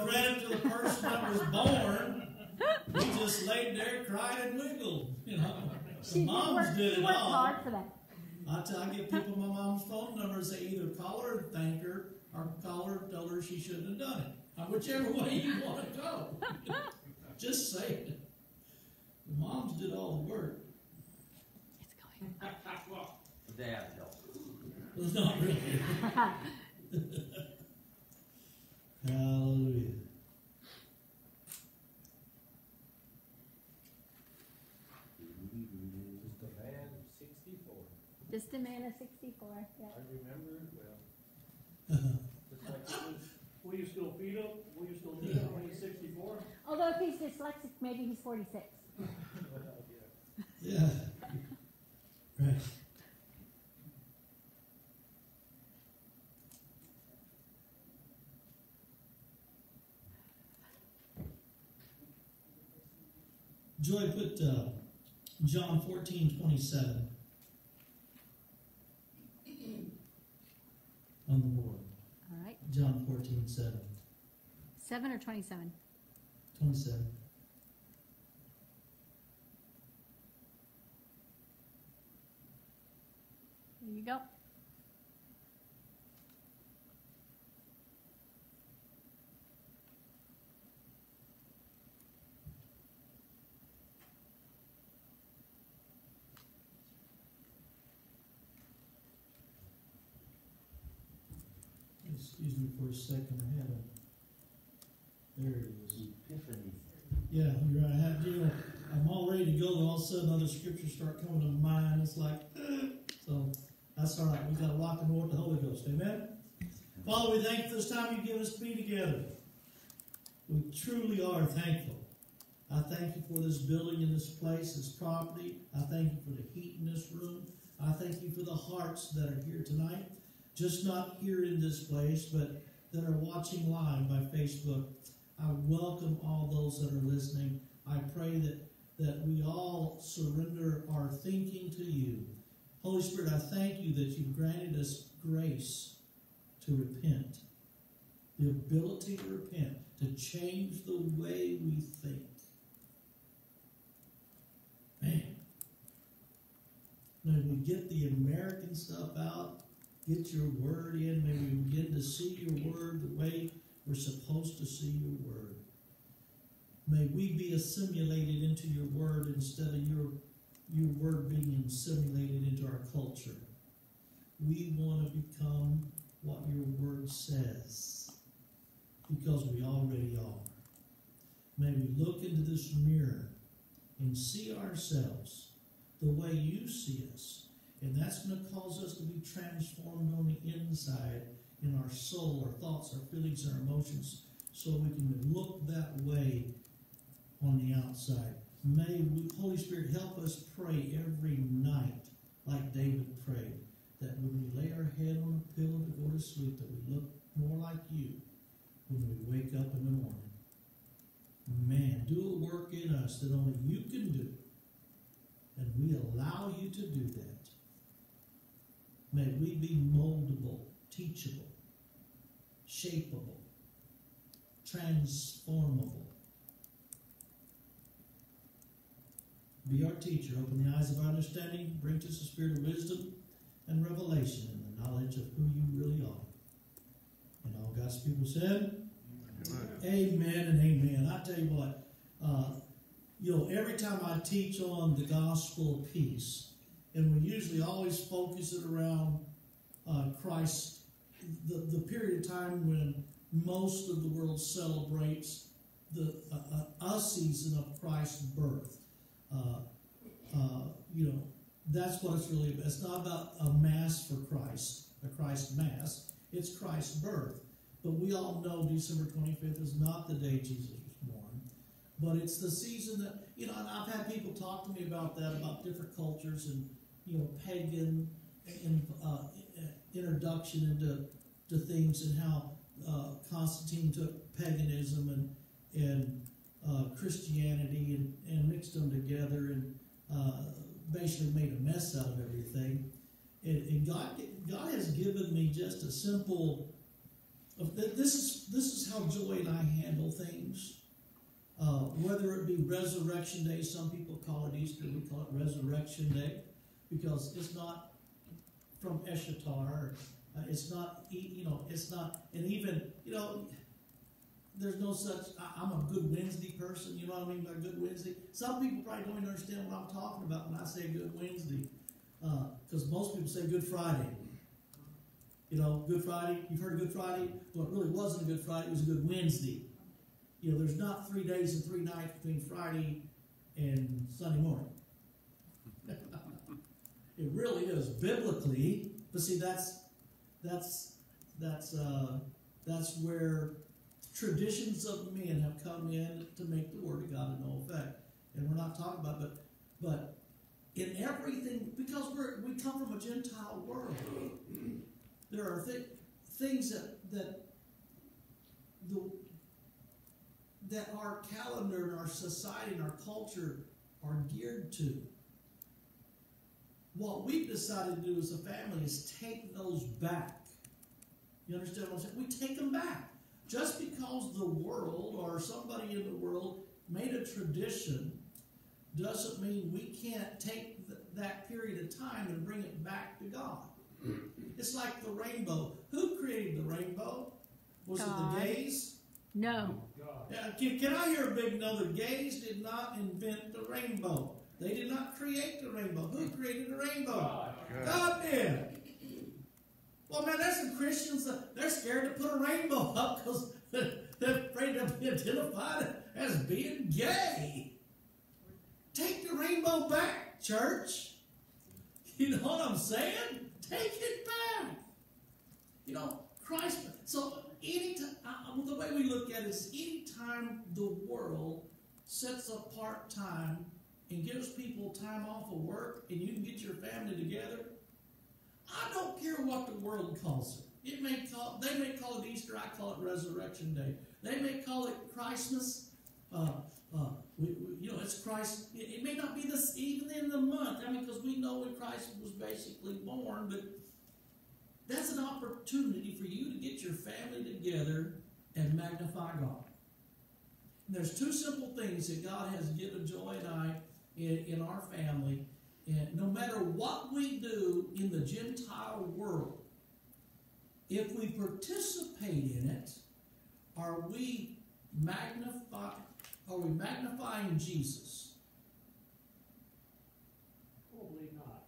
no credit to the person that was born. We just laid there, cried, and wiggled. You know, the She moms worked, did it worked all. hard for that. I tell, I give people my mom's phone numbers. They either call her and thank her, or call her and tell her she shouldn't have done it. Whichever way you want to go. Just say it. The moms did all the work. It's going. Well, the dad helped. Well, it's not really. Hallelujah. Just a man of sixty-four. Just a man of 64. Yeah. I remember it well. Uh-huh. Just like it was, Will you still feed him? Will you still feed him when he's sixty-four? Although if he's dyslexic, maybe he's 46. well, yeah. Yeah. Right. Joy put uh, John fourteen twenty seven on the board. All right. John fourteen seven. 7 or 27? 27. There you go. Excuse me for a second. I had a. There it is. Epiphany. Yeah, you're right. I have, you know, I'm all ready to go, and all of a sudden other scriptures start coming to mind. It's like, so that's all right. We got to rock and with the Holy Ghost. Amen. Father, we thank you for this time you've given us to be together. We truly are thankful. I thank you for this building and this place, this property. I thank you for the heat in this room. I thank you for the hearts that are here tonight, just not here in this place, but that are watching live by Facebook. I welcome all those that are listening. I pray that, that we all surrender our thinking to you. Holy Spirit, I thank you that you've granted us grace to repent, the ability to repent, to change the way we think. Man, when we get the American stuff out, get your word in, May we begin to see your word the way we're supposed to see your word. May we be assimilated into your word instead of your, your word being assimilated into our culture. We want to become what your word says because we already are. May we look into this mirror and see ourselves the way you see us. And that's going to cause us to be transformed on the inside in our soul, our thoughts, our feelings, our emotions, so we can look that way on the outside. May we, Holy Spirit help us pray every night like David prayed, that when we lay our head on a pillow to go to sleep, that we look more like you when we wake up in the morning. Man, do a work in us that only you can do, and we allow you to do that. May we be moldable, teachable, shapeable, transformable. Be our teacher, open the eyes of our understanding, bring to us a spirit of wisdom and revelation and the knowledge of who you really are. And all God's people said, Amen and amen. I tell you what, uh, you know, every time I teach on the gospel of peace, and we usually always focus it around uh, Christ, the, the period of time when most of the world celebrates the uh, uh, a season of Christ's birth. Uh, uh, you know, that's what it's really about. It's not about a mass for Christ, a Christ mass. It's Christ's birth. But we all know December 25th is not the day Jesus was born. But it's the season that, you know, I've had people talk to me about that, about different cultures and, you know, pagan and, uh, introduction into to things and how uh, Constantine took paganism and, and uh, Christianity and, and mixed them together and uh, basically made a mess out of everything. And, and God, God has given me just a simple. This is this is how Joy and I handle things. Uh, whether it be Resurrection Day, some people call it Easter, we call it Resurrection Day, because it's not from Ishtar. Uh, it's not, you know, it's not, and even, you know, there's no such, I, I'm a good Wednesday person, you know what I mean by good Wednesday? Some people probably don't even understand what I'm talking about when I say good Wednesday, because most people say Good Friday. You know, Good Friday, you've heard Good Friday? Well, it really wasn't a Good Friday, it was a Good Wednesday. You know, there's not three days and three nights between Friday and Sunday morning. It really is biblically, but see, that's that's that's uh, that's where traditions of men have come in to make the word of God of no effect. And we're not talking about, but but in everything, because we're we come from a Gentile world, there are th- things that that the that our calendar and our society and our culture are geared to. What we've decided to do as a family is take those back. You understand what I'm saying? We take them back. Just because the world or somebody in the world made a tradition doesn't mean we can't take th- that period of time and bring it back to God. It's like the rainbow. Who created the rainbow? Was it the gays? No. God. Yeah, can, can I hear a big no? The gays did not invent the rainbow. They did not create the rainbow. Who created the rainbow? God. Did. Well, man, there's some Christians that they're scared to put a rainbow up because they're afraid to be identified as being gay. Take the rainbow back, church. You know what I'm saying? Take it back. You know, Christ. So, anytime, uh, the way we look at it is anytime the world sets apart time and gives people time off of work and you can get your family together, I don't care what the world calls it. It may call they may call it Easter. I call it Resurrection Day. They may call it Christmas. Uh, uh, we, we- you know, it's Christ. It, it may not be this even in the month. I mean, because we know when Christ was basically born, but that's an opportunity for you to get your family together and magnify God. And there's two simple things that God has given Joy and I in, in our family. And no matter what we do in the Gentile world, if we participate in it, are we magnify are we magnifying Jesus? Probably not.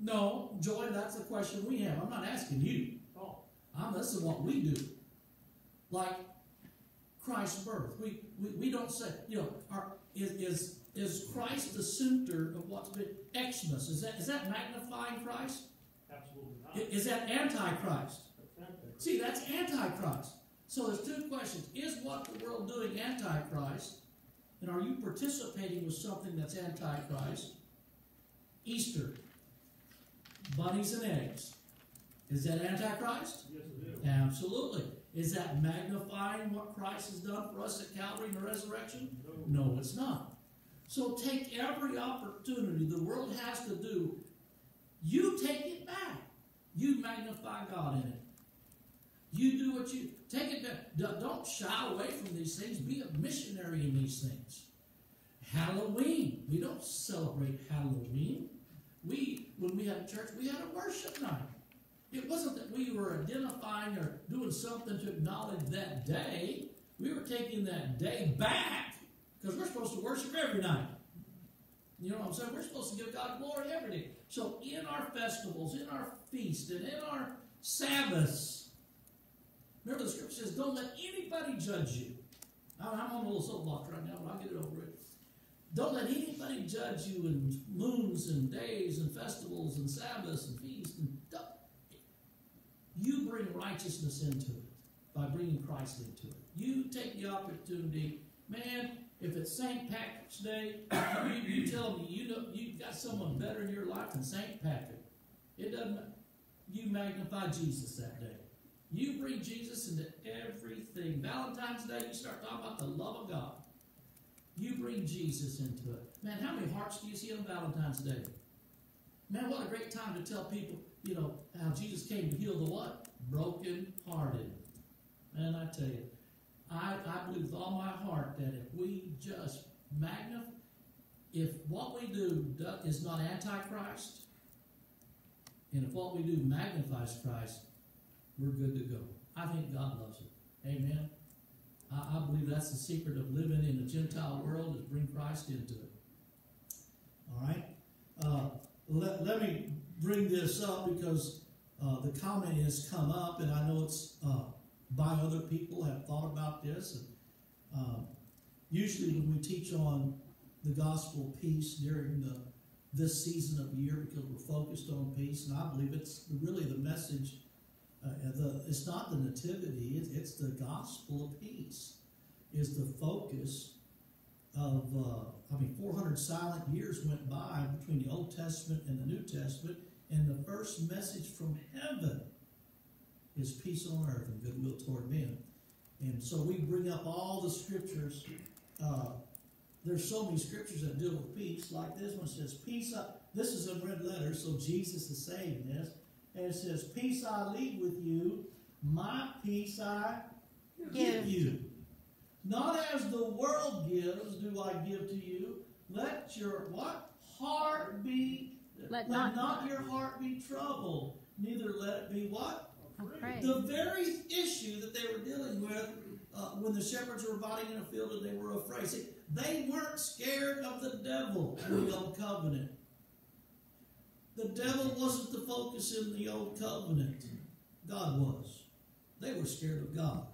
No, Joy, that's the question we have. I'm not asking you. Oh, I'm, this is what we do. Like Christ's birth. We, we, we don't say, you know, our, is, is, is Christ the center of what's been Xmas? Is that, is that magnifying Christ? absolutely not. Is that antichrist? There. See, that's antichrist. So there's two questions. Is what the world doing antichrist? And are you participating with something that's antichrist? Easter. Bunnies and eggs. Is that antichrist? Yes, it is. Absolutely. Is that magnifying what Christ has done for us at Calvary and the resurrection? No. No, it's not. So take every opportunity the world has to do. You take it back. You magnify God in it. You do what you take it back. Don't shy away from these things. Be a missionary in these things. Halloween. We don't celebrate Halloween. We, when we had a church, we had a worship night. It wasn't that we were identifying or doing something to acknowledge that day. We were taking that day back because we're supposed to worship every night. You know what I'm saying? We're supposed to give God glory every day. So in our festivals, in our feasts, and in our Sabbaths, remember the scripture says, don't let anybody judge you. I'm on a little soapbox right now, but I'll get it over it. Don't let anybody judge you in moons and days and festivals and Sabbaths and feasts. And you bring righteousness into it by bringing Christ into it. You take the opportunity, man. If it's St. Patrick's Day, you, you tell me you know you've got someone better in your life than St. Patrick. It doesn't. You magnify Jesus that day. You bring Jesus into everything. Valentine's Day, you start talking about the love of God. You bring Jesus into it. Man, how many hearts do you see on Valentine's Day? Man, what a great time to tell people, you know, how Jesus came to heal the what? Broken hearted. Man, I tell you, I, I believe with all my heart that if we just magnify, if what we do is not antichrist, and if what we do magnifies Christ, we're good to go. I think God loves it. Amen. I, I believe that's the secret of living in a Gentile world is bring Christ into it. All right. Uh, let, let me bring this up because uh, the comment has come up, and I know it's uh, by other people have thought about this. And, um, usually, when we teach on the gospel of peace during the this season of year, because we're focused on peace, and I believe it's really the message. Uh, the, it's not the nativity; it's, it's the gospel of peace. Is the focus of, uh, I mean, 400 silent years went by between the Old Testament and the New Testament, and the first message from heaven is peace on earth and goodwill toward men. And so we bring up all the scriptures. Uh, there's so many scriptures that deal with peace, like this one says, Peace, I, this is in red letters, so Jesus is saying this. And it says, Peace I leave with you, my peace I give you. Not as the world gives, do I give to you. Let your what? Heart be Let let not- not your heart be troubled, neither let it be what? The very issue that they were dealing with uh, when the shepherds were abiding in a field and they were afraid. See, they weren't scared of the devil in the old covenant. The devil wasn't the focus in the old covenant. God was. They were scared of God.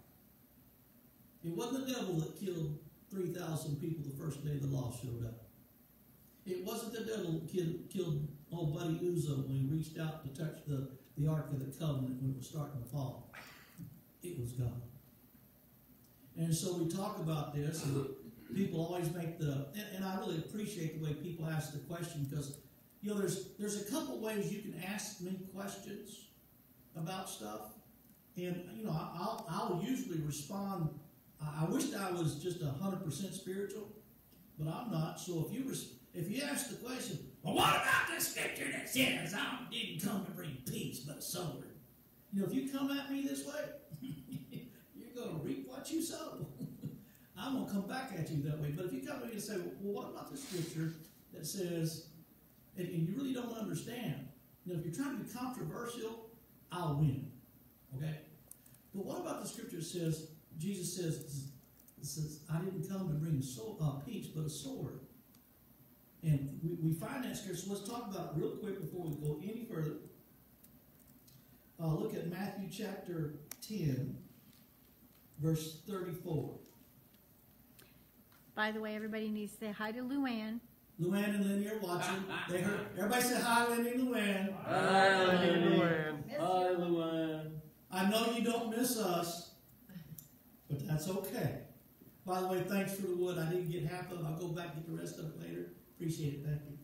It wasn't the devil that killed 3,000 people the first day the law showed up. It wasn't the devil that killed old buddy Uzzah when he reached out to touch the, the Ark of the Covenant when it was starting to fall. It was God. And so we talk about this, and people always make the, and, and I really appreciate the way people ask the question because, you know, there's there's a couple ways you can ask me questions about stuff, and you know, I'll I'll usually respond. I, wish I was just hundred percent spiritual, but I'm not. So if you if you ask the question, well, what about the scripture that says I didn't come to bring peace but a sword? You know, if you come at me this way, you're going to reap what you sow. I'm going to come back at you that way. But if you come to me and say, well, what about the scripture that says, and, and you really don't understand, you know, if you're trying to be controversial, I'll win. Okay? But what about the scripture that says, Jesus says, says, I didn't come to bring so, uh, peace, but a sword. And we, we find that scripture. So let's talk about it real quick before we go any further. Uh, look at Matthew chapter 10, verse 34. By the way, everybody needs to say hi to Luann. Luann and Lenny are watching. They heard, everybody say hi, Lenny and Luann. Hi, Luann. Hi, Luann. I know you don't miss us, but that's okay. By the way, thanks for the wood. I didn't get half of it. I'll go back and get the rest of it later. Appreciate it. Thank you.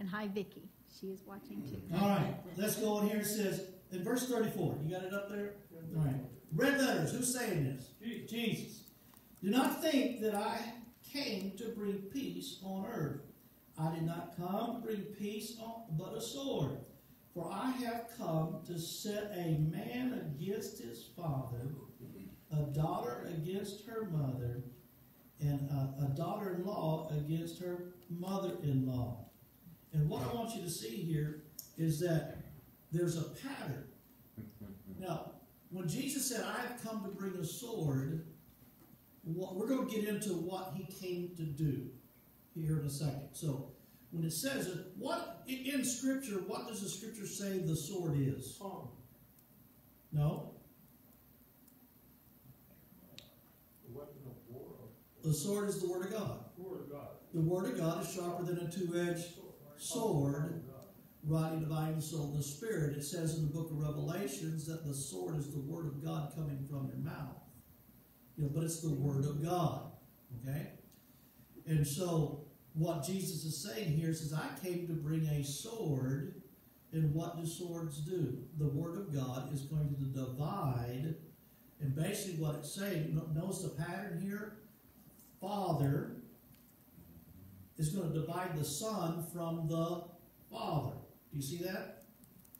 And hi, Vicky. She is watching too. All right, let's go in here. It says in verse 34. You got it up there? All right. Red letters. Who's saying this? Jesus. Do not think that I came to bring peace on earth. I did not come to bring peace on, but a sword. For I have come to set a man against his father, a daughter against her mother, and a, a daughter-in-law against her mother-in-law. And what I want you to see here is that there's a pattern. Now, when Jesus said, I have come to bring a sword, what, we're going to get into what he came to do here in a second. So, when it says it, what in in Scripture, what does the Scripture say the sword is? Song, No, the weapon of war, the sword is the Word of God. The Word of God is sharper than a two-edged sword, rightly dividing the soul and the spirit. It says in the book of Revelations that the sword is the word of God coming from your mouth. You know, but it's the word of God. Okay? And so what Jesus is saying here is I came to bring a sword, and what do swords do? The word of God is going to divide, and basically what it's saying, no- notice the pattern here? Father is going to divide the son from the father. Do you see that?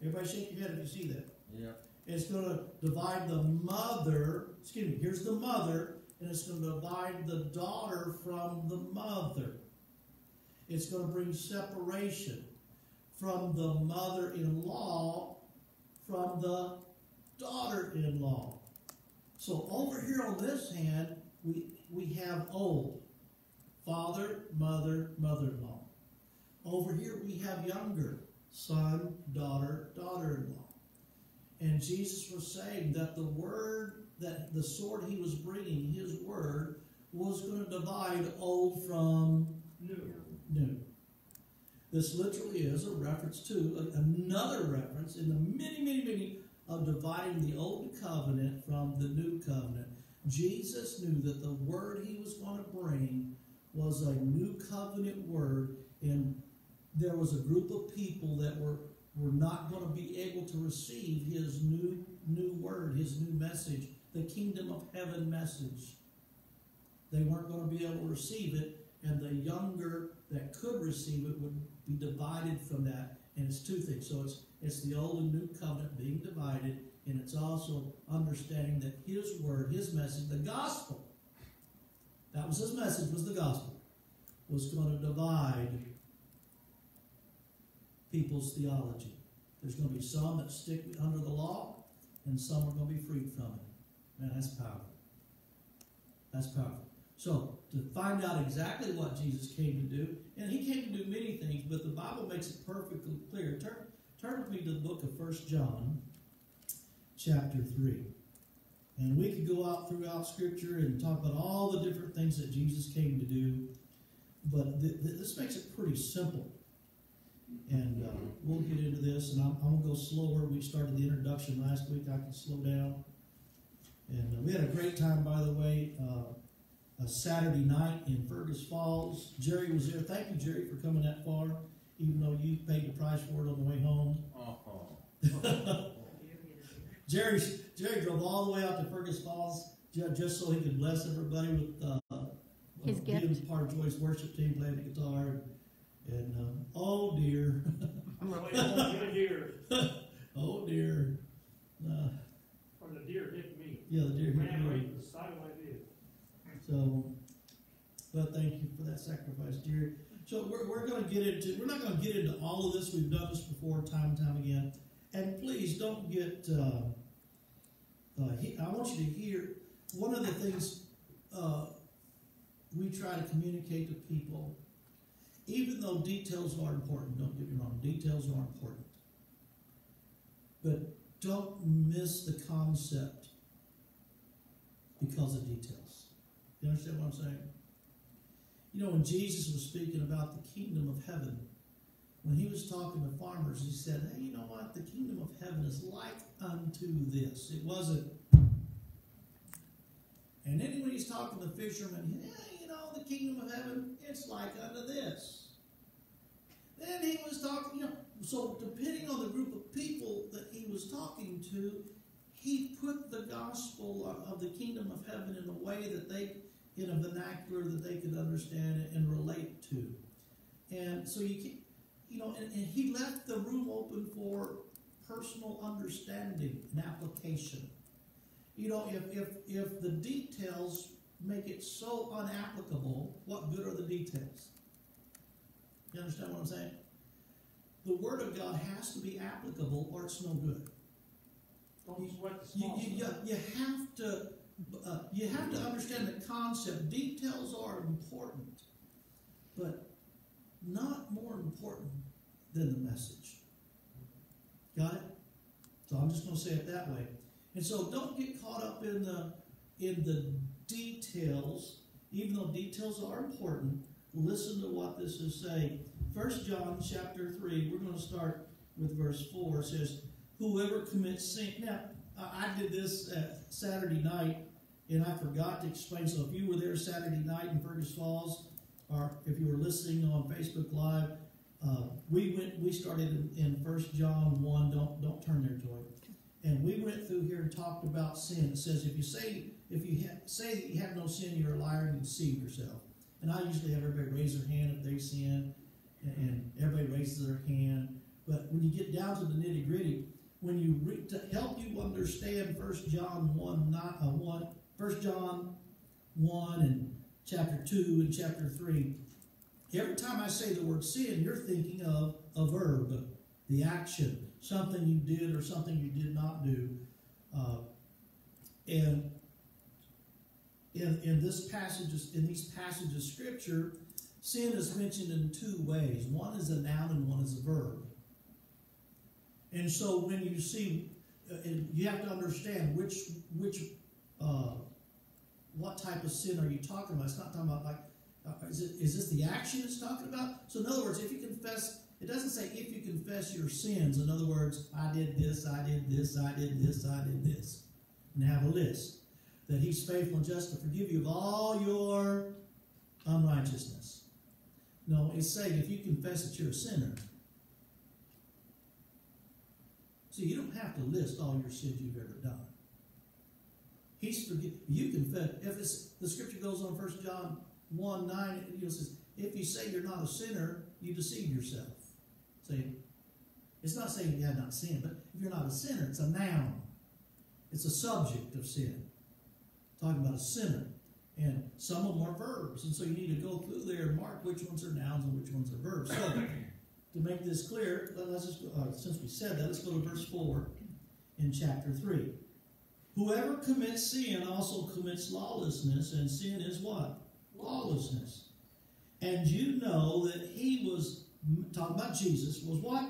Everybody shake your head if you see that. Yep. It's going to divide the mother, excuse me, here's the mother, and it's going to divide the daughter from the mother. It's going to bring separation from the mother in law from the daughter in law. So over here on this hand, we, we have old father, mother, mother in law. Over here we have younger son, daughter, daughter in law. And Jesus was saying that the word, that the sword he was bringing, his word, was going to divide old from New. new. This literally is a reference to another reference in the many, many, many of dividing the old covenant from the new covenant. Jesus knew that the word he was going to bring was a new covenant word, and there was a group of people that were, were not going to be able to receive his new new word, his new message, the kingdom of heaven message. They weren't going to be able to receive it, and the younger that could receive it would be divided from that. And it's two things. So it's it's the old and new covenant being divided, and it's also understanding that his word, his message, the gospel, that was his message, was the gospel, was going to divide people's theology. There's going to be some that stick under the law, and some are going to be freed from it. Man, that's powerful. That's powerful. So, to find out exactly what Jesus came to do, and he came to do many things, but the Bible makes it perfectly clear. Turn, turn with me to the book of First John, chapter 3. And we could go out throughout Scripture and talk about all the different things that Jesus came to do, but th- th- this makes it pretty simple. And uh, we'll get into this, and I'm, I'm going to go slower. We started the introduction last week. I can slow down. And uh, we had a great time, by the way. Uh, a Saturday night in Fergus Falls. Jerry was there. Thank you, Jerry, for coming that far, even though you paid the price for it on the way home. Oh, Jerry, Jerry drove all the way out to Fergus Falls just so he could bless everybody with uh, His uh, being gift. part of Joy's worship team, playing the guitar. And uh, oh dear, Wait, get a deer, oh dear, uh, or the deer hit me. yeah, the deer hit me. right the side of my vehicle. So, but thank you for that sacrifice, Jerry. So we're, we're going to get into, we're not going to get into all of this. We've done this before, time and time again. And please don't get, uh, uh, he, I want you to hear, one of the things uh, we try to communicate to people, even though details are important, don't get me wrong, details are important. But don't miss the concept because of details. You understand what I'm saying? You know, when Jesus was speaking about the kingdom of heaven, when he was talking to farmers, he said, Hey, you know what? The kingdom of heaven is like unto this. It wasn't. And then when he's talking to fishermen, yeah, you know, the kingdom of heaven, it's like unto this. Then he was talking, you know, so depending on the group of people that he was talking to, he put the gospel of- the kingdom of heaven in a way that they, in a vernacular that they could understand and relate to. And so you you know, and, and he left the room open for personal understanding and application. You know, if, if, if the details make it so unapplicable, what good are the details? You understand what I'm saying? The Word of God has to be applicable or it's no good. Don't sweat the You, small you, you, you have to uh, you have to understand the concept. Details are important, but not more important than the message. Got it? So I'm just going to say it that way. And so don't get caught up in the in the details, even though details are important. Listen to what this is saying. First John chapter three. We're going to start with verse four. It says, "Whoever commits sin." Now I did this Saturday night, and I forgot to explain. So if you were there Saturday night in Fergus Falls, or if you were listening on Facebook Live, uh, we went. We started in, First John one. Don't don't turn there, Joy. And we went through here and talked about sin. It says if you say if you ha- say that you have no sin, you're a liar and you deceive yourself. And I usually have everybody raise their hand if they sin, and, everybody raises their hand. But when you get down to the nitty gritty, when you read to help you understand First John one not uh, one First John one and chapter two and chapter three. Every time I say the word sin, you're thinking of a verb, the action, something you did or something you did not do. Uh, and in, in this in these passages of scripture, sin is mentioned in two ways. One is a noun and one is a verb. And so when you see, uh, you have to understand which which uh, what type of sin are you talking about? It's not talking about like uh, is it is this the action it's talking about? So in other words, if you confess, it doesn't say if you confess your sins. In other words, I did this, I did this, I did this, I did this, and have a list that He's faithful and just to forgive you of all your unrighteousness. No, it's saying if you confess that you're a sinner. See, you don't have to list all your sins you've ever done. He's forgive. You confess. If it's the scripture goes on, First John one nine, it you know, says, if you say you're not a sinner, you deceive yourself. See, it's not saying you have not sinned, but if you're not a sinner, it's a noun. It's a subject of sin. Talking about a sinner. And some of them are verbs. And so you need to go through there and mark which ones are nouns and which ones are verbs. So to make this clear, let's just, uh, since we said that, let's go to verse 4 in chapter 3. Whoever commits sin also commits lawlessness, and sin is what? Lawlessness. And you know that he was, talking about Jesus, was what?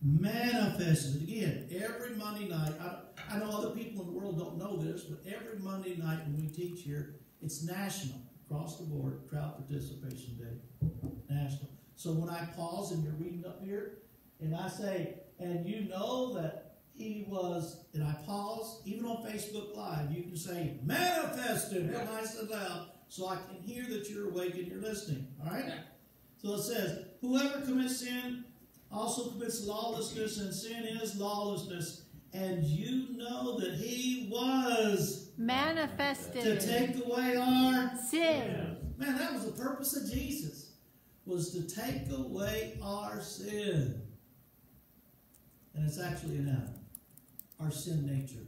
Manifested. Again, every Monday night, I, I know other people in the world don't know this, but every Monday night when we teach here, it's national, across the board, crowd participation day. National. So when I pause and you're reading up here, and I say, and you know that he was, and I pause, even on Facebook Live, you can say, manifested, real nice and loud, so I can hear that you're awake and you're listening. All right? So it says, whoever commits sin also commits lawlessness, and sin is lawlessness. And you know that he was Manifested. to take away our sin. Man, that was the purpose of Jesus, was to take away our sin. And it's actually a noun. Our sin nature.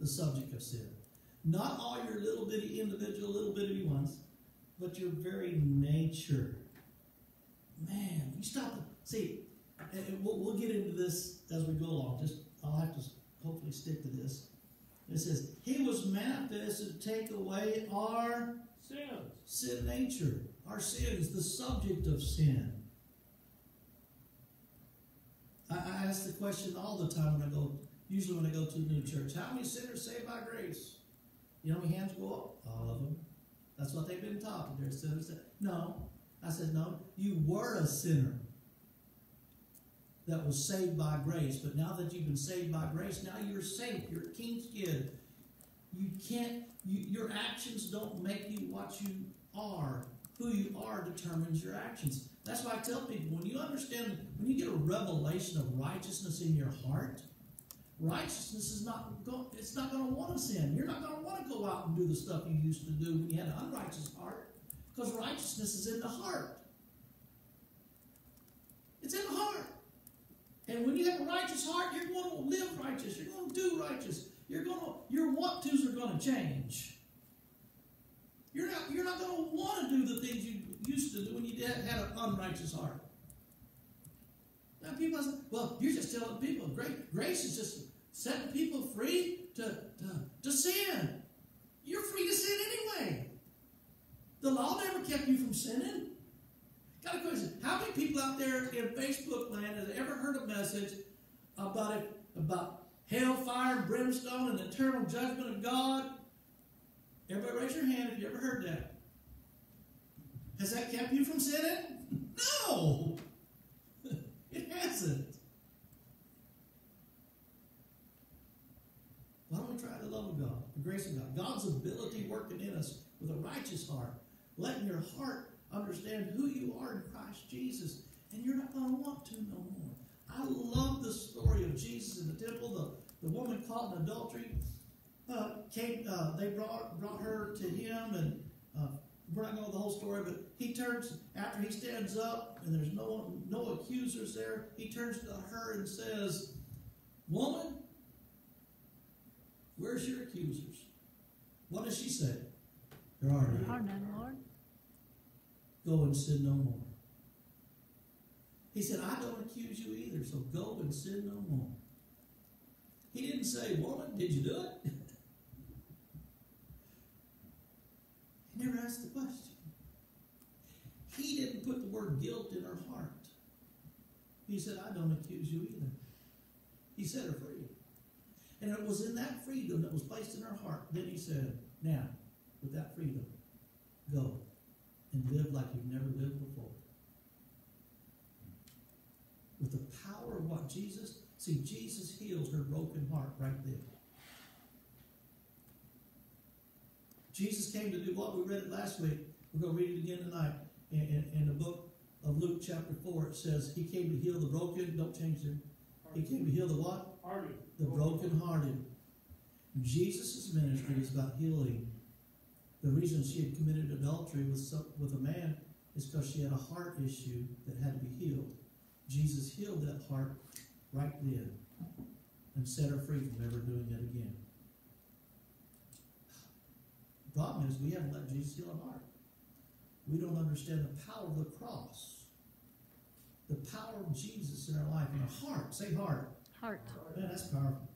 The subject of sin. Not all your little bitty individual little bitty ones, but your very nature. Man, you stop to see, and- and we'll, we'll get into this as we go along. Just I'll have to hopefully stick to this. It says, He was manifested to take away our Sins. sin nature, our sins, the subject of sin. I, I ask the question all the time when I go, usually when I go to a new church, how many sinners saved by grace? You know how many hands go up? All of them. That's what they've been taught. They're sinners. No. I said, no, you were a sinner that was saved by grace. But now that you've been saved by grace, now you're saved. You're a king's kid. You can't, you, your actions don't make you what you are. Who you are determines your actions. That's why I tell people when you understand, when you get a revelation of righteousness in your heart, righteousness is not go, it's not going to want to sin. You're not going to want to go out and do the stuff you used to do when you had an unrighteous heart, because righteousness is in the heart. It's in the heart. And when you have a righteous heart, you're going to live righteous. You're going to do righteous. You're going to your want tos are going to change. You're not you're not going to want to do the things you used to do when you had, had an unrighteous heart. Now people say, well, you're just telling people grace, grace is just setting people free to, to, to sin. You're free to sin anyway. The law never kept you from sinning. Got a question. How many people out there in Facebook land have ever heard a message about it, about hellfire and brimstone and eternal judgment of God? Everybody raise your hand if you ever heard that. Has that kept you from sinning? No! it hasn't. Why don't we try the love of God, the grace of God, God's ability working in us with a righteous heart, letting your heart understand who you are in Christ Jesus, and you're not going to want to no more. I love the story of Jesus in the temple. The, the woman caught in adultery uh, came. Uh, they brought brought her to him, and uh, we're not going to the whole story, but he turns after he stands up, and there's no no accusers there. He turns to her and says, Woman, where's your accusers? What does she say? There are none. There Are none, Lord. Go and sin no more. He said, I don't accuse you either, so go and sin no more. He didn't say, Woman, did you do it? he never asked the question. He didn't put the word guilt in her heart. He said, I don't accuse you either. He set her free. And it was in that freedom that was placed in her heart. Then he said, Now, with that freedom, go and live like you've never lived before. With the power of what Jesus, see, Jesus healed her broken heart right there. Jesus came to do what? We read it last week. We're going to read it again tonight. In, in, in the book of Luke, chapter 4, it says, He came to heal the broken. Don't change it. He came to heal the what? Hardy. The brokenhearted. Jesus' ministry is about healing. The reason she had committed adultery with, some, with a man is because she had a heart issue that had to be healed. Jesus healed that heart right then and set her free from ever doing it again. The problem is we haven't let Jesus heal our heart. We don't understand the power of the cross, the power of Jesus in our life, in our heart. Say heart. Heart. Man, that's powerful.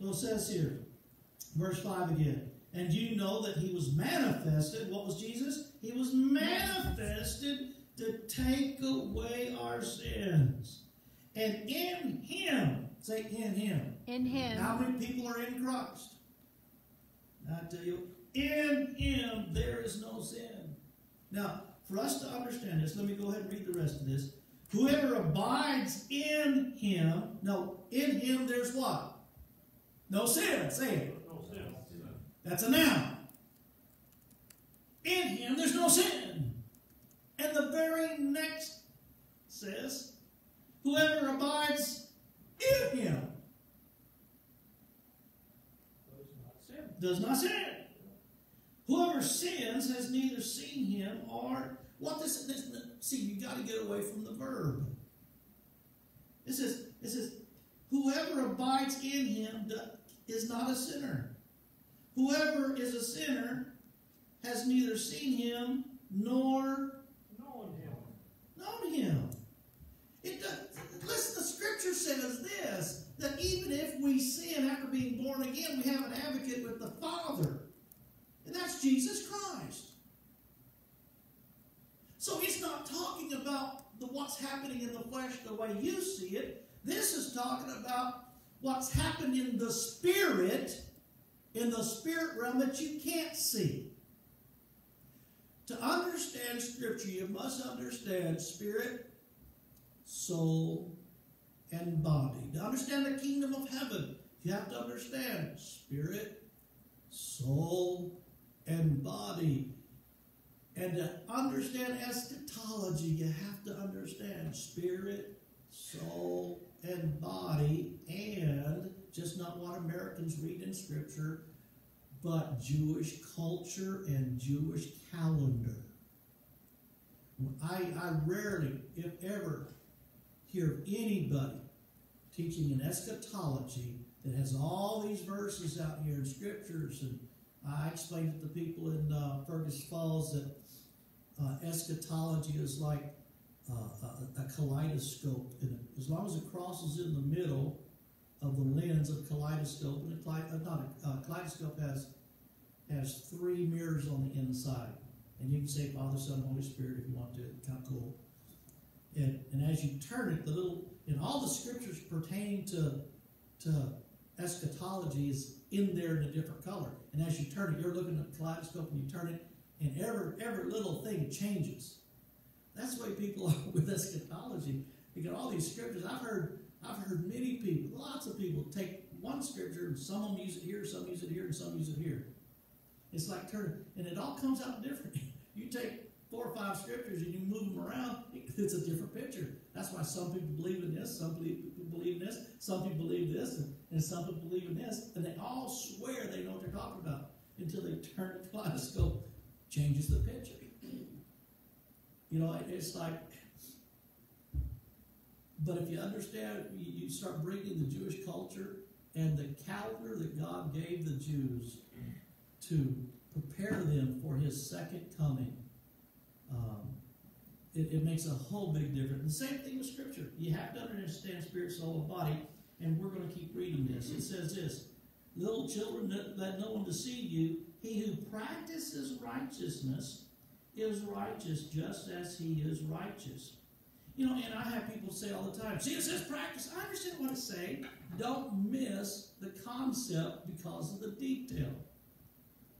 So it says here, verse 5 again. And you know that he was manifested. What was Jesus? He was manifested to take away our sins. And in him, say in him. In him. How many people are in Christ? I tell you, in him there is no sin. Now, for us to understand this, let me go ahead and read the rest of this. Whoever abides in him, no, in him there's what? No sin. Say it. No sin. That's a noun. In him there's no sin. And the very next says, whoever abides in him Does not sin. Does not sin. Whoever sins has neither seen him or what this, this see you got to get away from the verb. It says it says whoever abides in him is not a sinner. Whoever is a sinner has neither seen him nor Knowing him. known him. It does, listen, the scripture says this that even if we sin after being born again, we have an advocate with the Father, that's Jesus Christ. So he's not talking about the, what's happening in the flesh the way you see it. This is talking about what's happened in the spirit, in the spirit realm that you can't see. To understand Scripture, you must understand spirit, soul, and body. To understand the kingdom of heaven, you have to understand spirit, soul, and body. And to understand eschatology, you have to understand spirit, soul, and body, and just not what Americans read in Scripture, but Jewish culture and Jewish calendar. I, I rarely, if ever, hear of anybody teaching an eschatology that has all these verses out here in scriptures. And I explained it to people in uh, Fergus Falls that uh, eschatology is like uh, a, a kaleidoscope. And as long as it crosses in the middle of the lens of kaleidoscope, and a, uh, not a, a kaleidoscope has has three mirrors on the inside, and you can say Father, Son, Holy Spirit if you want to. Kind of cool. And, and as you turn it, the little in all the scriptures pertaining to to eschatology is in there in a different color. And as you turn it, you're looking at the kaleidoscope and you turn it, and every every little thing changes. That's the way people are with eschatology. You got all these scriptures. I've heard I've heard many people, lots of people, take one scripture and some of them use it here, some use it here, and some use it here. It's like turning, and it all comes out different. You take four or five scriptures and you move them around, it's a different picture. That's why some people believe in this, some people believe in this, some people believe this, and, and some people believe in this, and they all swear they know what they're talking about until they turn the kaleidoscope, changes the picture. You know, it's like But if you understand, you, start bringing the Jewish culture and the calendar that God gave the Jews to prepare them for His second coming, um, it, it makes a whole big difference. The same thing with Scripture. You have to understand spirit, soul, and body, and we're going to keep reading this. It says this Little children, let- no one deceive you. He who practices righteousness is righteous just as he is righteous. You know, and I have people say all the time, see, it says practice. I understand what it's saying. Don't miss the concept because of the detail.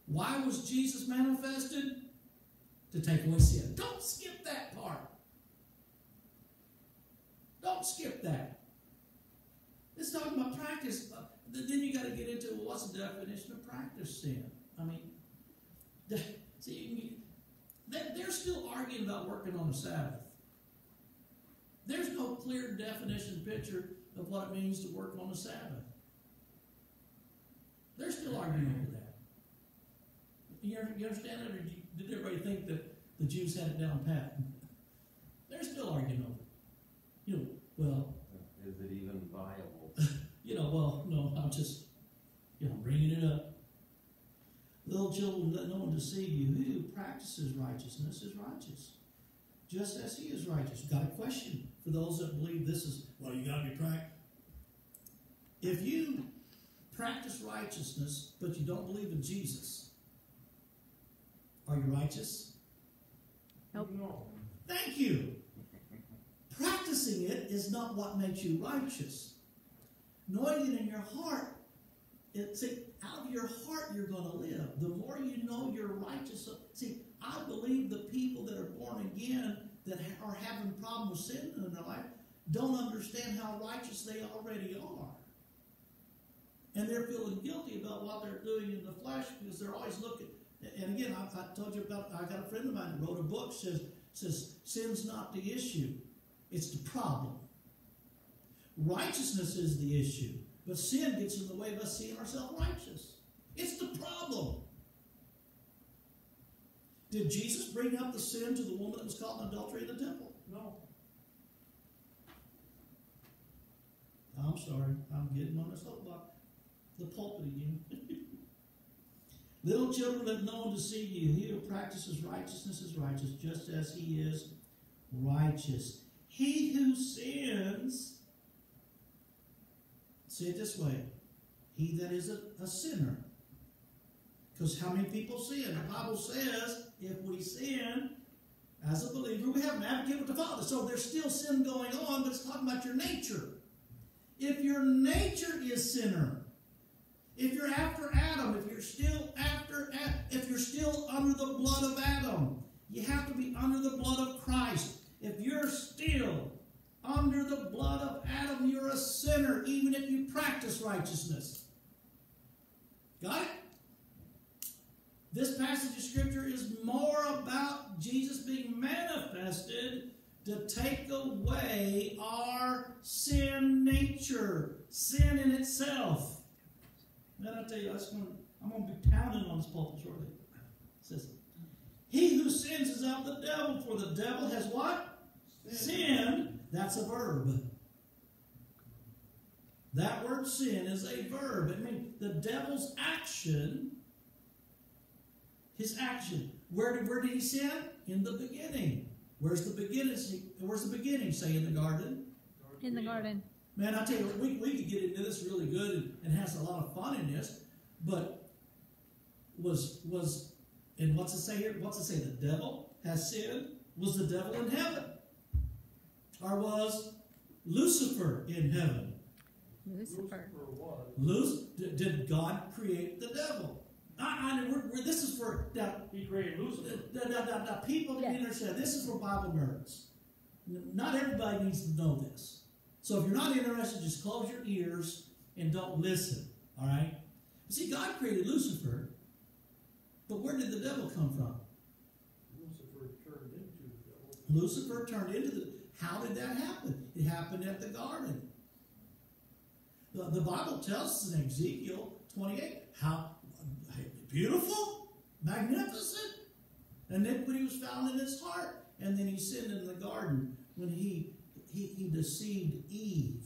Why was Jesus manifested? To take away sin. Don't skip that part. Don't skip that. It's talking about practice. Then you got to get into what's the definition of practice sin? I mean, see, they- they're still arguing about working on the Sabbath. There's no clear definition picture of what it means to work on the Sabbath. They're still arguing over that. You, understand that, or did, you, did everybody think that the Jews had it down pat? They're still arguing over it. You know, well, Is it even viable? you know, well, no, I'm just, you know, bringing it up. Little children, let no one deceive you. Who practices righteousness is righteous, just as he is righteous. Got a question for those that believe this is, well, you got to be practiced. If you practice righteousness, but you don't believe in Jesus, are you righteous? Nope. No. Thank you. Practicing it is not what makes you righteous. Knowing it in your heart, it, see, out of your heart you're going to live. The more you know you're righteous. See, I believe the people that are born again that are having problems with sin in their life don't understand how righteous they already are. And they're feeling guilty about what they're doing in the flesh because they're always looking. And again, I, I told you about, I got a friend of mine that wrote a book says, says sin's not the issue, it's the problem. Righteousness is the issue, but sin gets in the way of us seeing ourselves righteous. It's the problem. Did Jesus bring up the sin to the woman that was caught in adultery in the temple? No. I'm sorry, I'm getting on the soapbox. The pulpit again. Little children, let no one deceive you. He who practices righteousness is righteous, just as he is righteous. He who sins, say it this way, he that is a, a sinner. Because how many people sin? The Bible says if we sin, as a believer, we have an advocate with the Father. So there's still sin going on, but it's talking about your nature. If your nature is sinner, if you're after Adam, if you're still after, if you're still under the blood of Adam, you have to be under the blood of Christ. If you're still under the blood of Adam, you're a sinner, even if you practice righteousness. Got it? This passage of Scripture is more about Jesus being manifested to take away our sin nature, sin in itself. Man, I tell you, that's I'm going to be pounding on this pulpit shortly. Says, He who sins is of the devil, for the devil has what? Sin. That's a verb. That word sin is a verb. It means the devil's action, his action. Where did, where did he sin? In the beginning. Where's the beginning? Where's the beginning? Say in the garden. In the garden. Man, I tell you, we, we could get into this really good and, and has a lot of fun in this, but was was and what's it say here? What's it say? The devil has sinned. Was the devil in heaven, or was Lucifer in heaven? Lucifer. was. Luc- did, did God create the devil? I, I, we're, we're, this is for that. He created Lucifer. Now, now, now, now, people need to Yeah. understand this is for Bible nerds. Not everybody needs to know this. So if you're not interested, just close your ears and don't listen. All right? See, God created Lucifer, but where did the devil come from? Lucifer turned into the devil. Lucifer turned into the. How did that happen? It happened at the garden. The, the Bible tells us in Ezekiel 28 how beautiful, magnificent, iniquity was found in his heart, and then he sinned in the garden when he he, he deceived Eve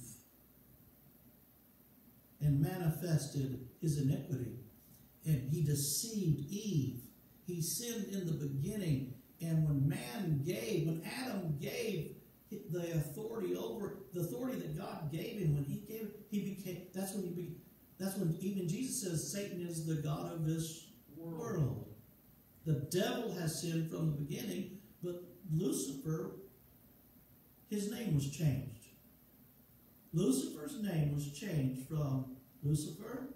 and manifested his iniquity. And he deceived Eve. He sinned in the beginning. And when man gave, when Adam gave the authority over, the authority that God gave him, when he gave, he became, that's when he became, that's when even Jesus says Satan is the God of this world. The devil has sinned from the beginning, but Lucifer, his name was changed. Lucifer's name was changed from Lucifer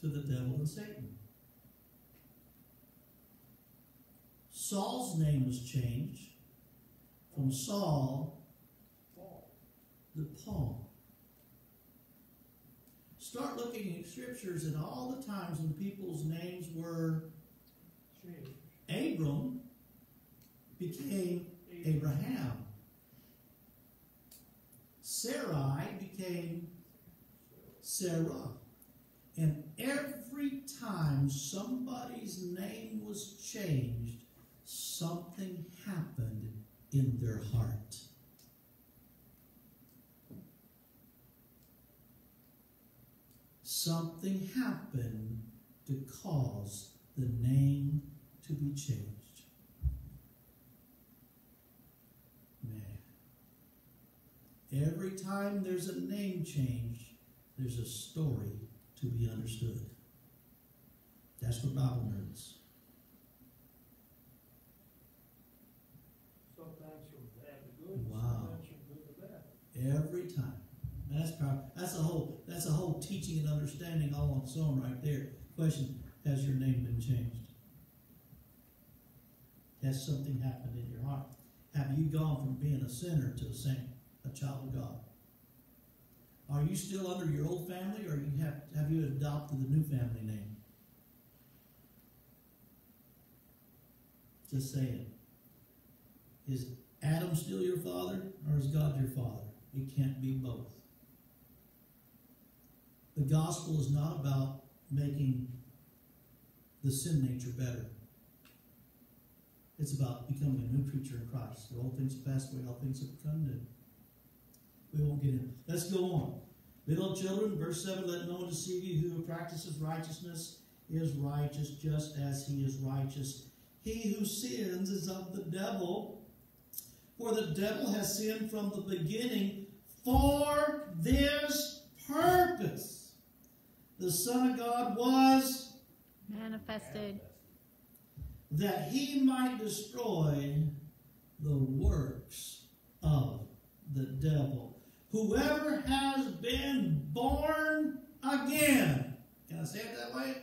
to the devil and Satan. Saul's name was changed from Saul to Paul. Start looking at scriptures and all the times when people's names were Change. Abram became Abraham. Sarai became Sarah. And every time somebody's name was changed, something happened in their heart. Something happened to cause the name to be changed. Man. Every time there's a name change, there's a story to be understood. That's what Bible nerds. Sometimes from bad to good, Wow. sometimes from good to bad. Every time. That's power. That's a whole. That's a whole teaching and understanding all on its own right there. Question: Has your name been changed? Has something happened in your heart? Have you gone from being a sinner to a saint, a child of God? Are you still under your old family, or you have have you adopted the new family name? Just saying. Is Adam still your father, or is God your father? It can't be both. The gospel is not about making the sin nature better. It's about becoming a new creature in Christ. The old things passed away, all things have become new. We won't get in. Let's go on. Little children, verse 7 let no one deceive you who practices righteousness is righteous just as he is righteous. He who sins is of the devil, for the devil has sinned from the beginning for this purpose. The Son of God was Manifested. that he might destroy the works of the devil. Whoever has been born again, can I say it that way?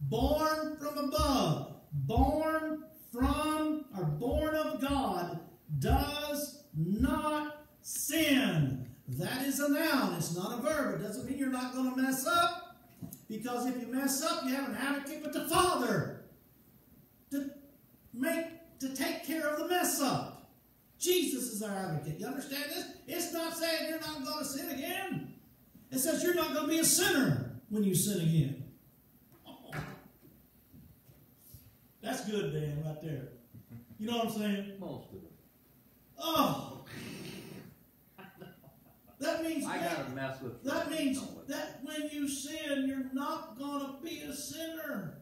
Born from above, born from, or born of God, does not sin. That is a noun, it's not a verb. It doesn't mean you're not going to mess up, because if you mess up, you have an advocate with the Father to make to take care of the mess up. Jesus is our advocate. You understand this? It's not saying you're not going to sin again. It says you're not going to be a sinner when you sin again. Oh. That's good, Dan, right there. You know what I'm saying? Most of it. Oh. That means I gotta mess with. that means that when you sin, you're not going to be a sinner.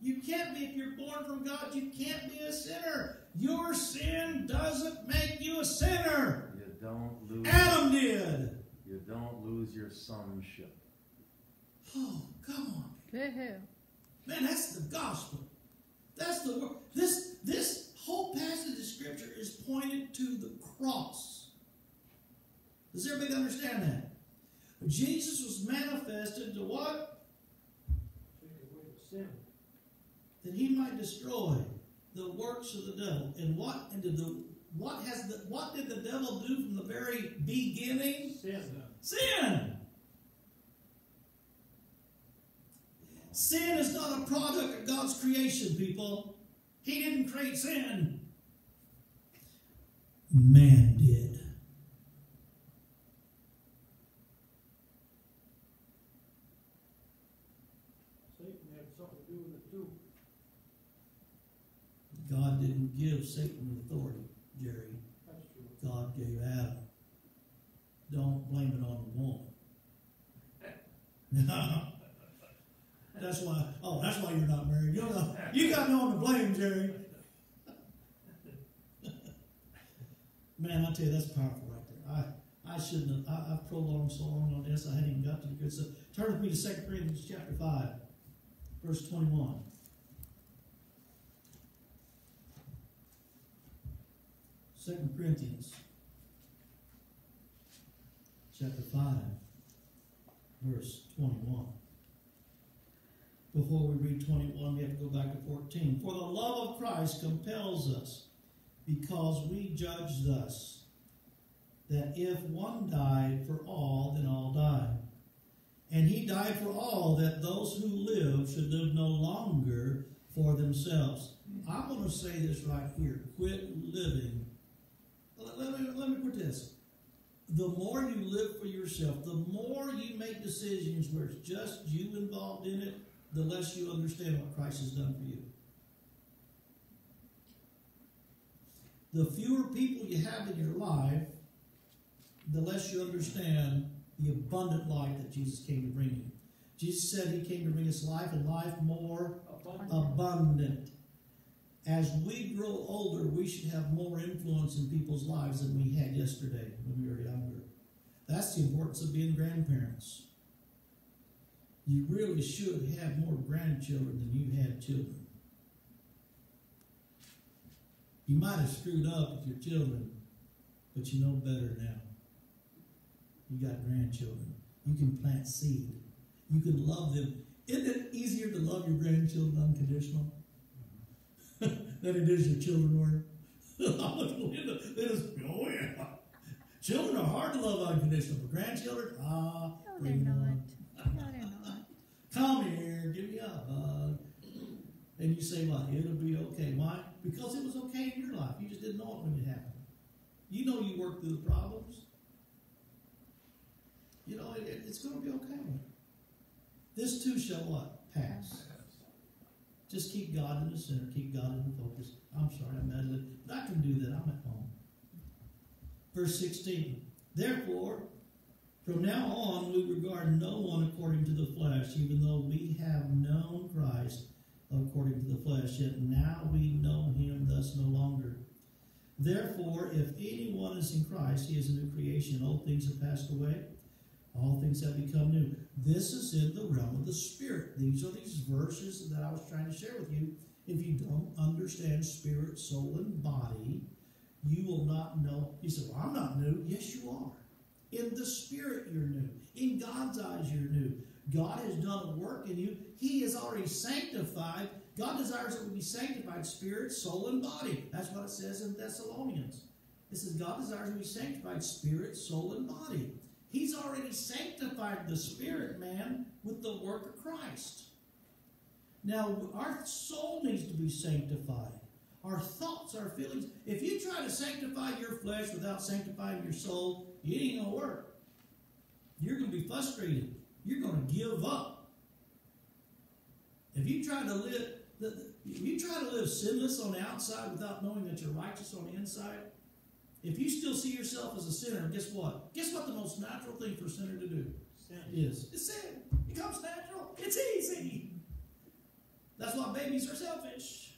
You can't be, if you're born from God, you can't be a sinner. Your sin doesn't make you a sinner. You don't lose. Adam did. You don't lose your sonship. Oh, come on. Woohoo. Man, that's the gospel. That's the word. This, this whole passage of scripture is pointed to the cross. Does everybody understand that? Jesus was manifested to what? Take away the sin. that he might destroy the works of the devil. And what and did the what has the what did the devil do from the very beginning? Sin. Sin. Sin is not a product of God's creation, people. He didn't create sin. Man did. Satan had something to do with it too. God didn't give Satan authority. Jerry, That's true. God gave Adam. Don't blame it on the woman. No. That's why. Oh, that's why you're not married. You know, you got no one to blame, Jerry. Man, I tell you, that's powerful right there. I, I shouldn't have. I, I've prolonged so long on this. I hadn't even got to the good stuff. Turn with me to 2 Corinthians chapter five, verse twenty-one. Second Corinthians chapter 5, verse 21. Before we read 21, we have to go back to 14. For the love of Christ compels us, because we judge thus, that if one died for all, then all died. And he died for all, that those who live should live no longer for themselves. I want to say this right here. Quit living let, me, let me put this. The more you live for yourself, the more you make decisions where it's just you involved in it, the less you understand what Christ has done for you. The fewer people you have in your life, the less you understand the abundant life that Jesus came to bring you. Jesus said he came to bring us life and life more Abundant. abundant. As we grow older, we should have more influence in people's lives than we had yesterday when we were younger. That's the importance of being grandparents. You really should have more grandchildren than you had children. You might have screwed up with your children, but you know better now. You got grandchildren. You can plant seed. You can love them. Isn't it easier to love your grandchildren unconditional? than it is your children were. At Linda. Linda's, oh yeah. Children are hard to love unconditional, but grandchildren, ah, No, they're not. No, they're not. Come here, give me a hug. And you say, what? It'll be okay. Why? Because it was okay in your life. You just didn't know it when it happened. You know you worked through the problems. You know, it, it- it's going to be okay. This too shall what? Pass. Just keep God in the center. Keep God in the focus. I'm sorry, I'm meddling, but I can do that. I'm at home. Verse 16. Therefore, from now on, we regard no one according to the flesh, even though we have known Christ according to the flesh. Yet now we know him thus no longer. Therefore, if anyone is in Christ, he is a new creation. Old things have passed away. All things have become new. This is in the realm of the Spirit. These are these verses that I was trying to share with you. If you don't understand spirit, soul, and body, you will not know. You say, Well, I'm not new. Yes, you are. In the Spirit, you're new. In God's eyes, you're new. God has done a work in you. He is already sanctified. God desires that we be sanctified, spirit, soul, and body. That's what it says in Thessalonians. It says God desires that we be sanctified, spirit, soul, and body. He's already sanctified the spirit man with the work of Christ. Now, our soul needs to be sanctified. Our thoughts, our feelings. If you try to sanctify your flesh without sanctifying your soul, it ain't going to work. You're going to be frustrated. You're going to give up. If you try to live, if you try to live sinless on the outside without knowing that you're righteous on the inside, if you still see yourself as a sinner, guess what? Guess what the most natural thing for a sinner to do Sin. is? It's sin. It comes natural. It's easy. That's why babies are selfish.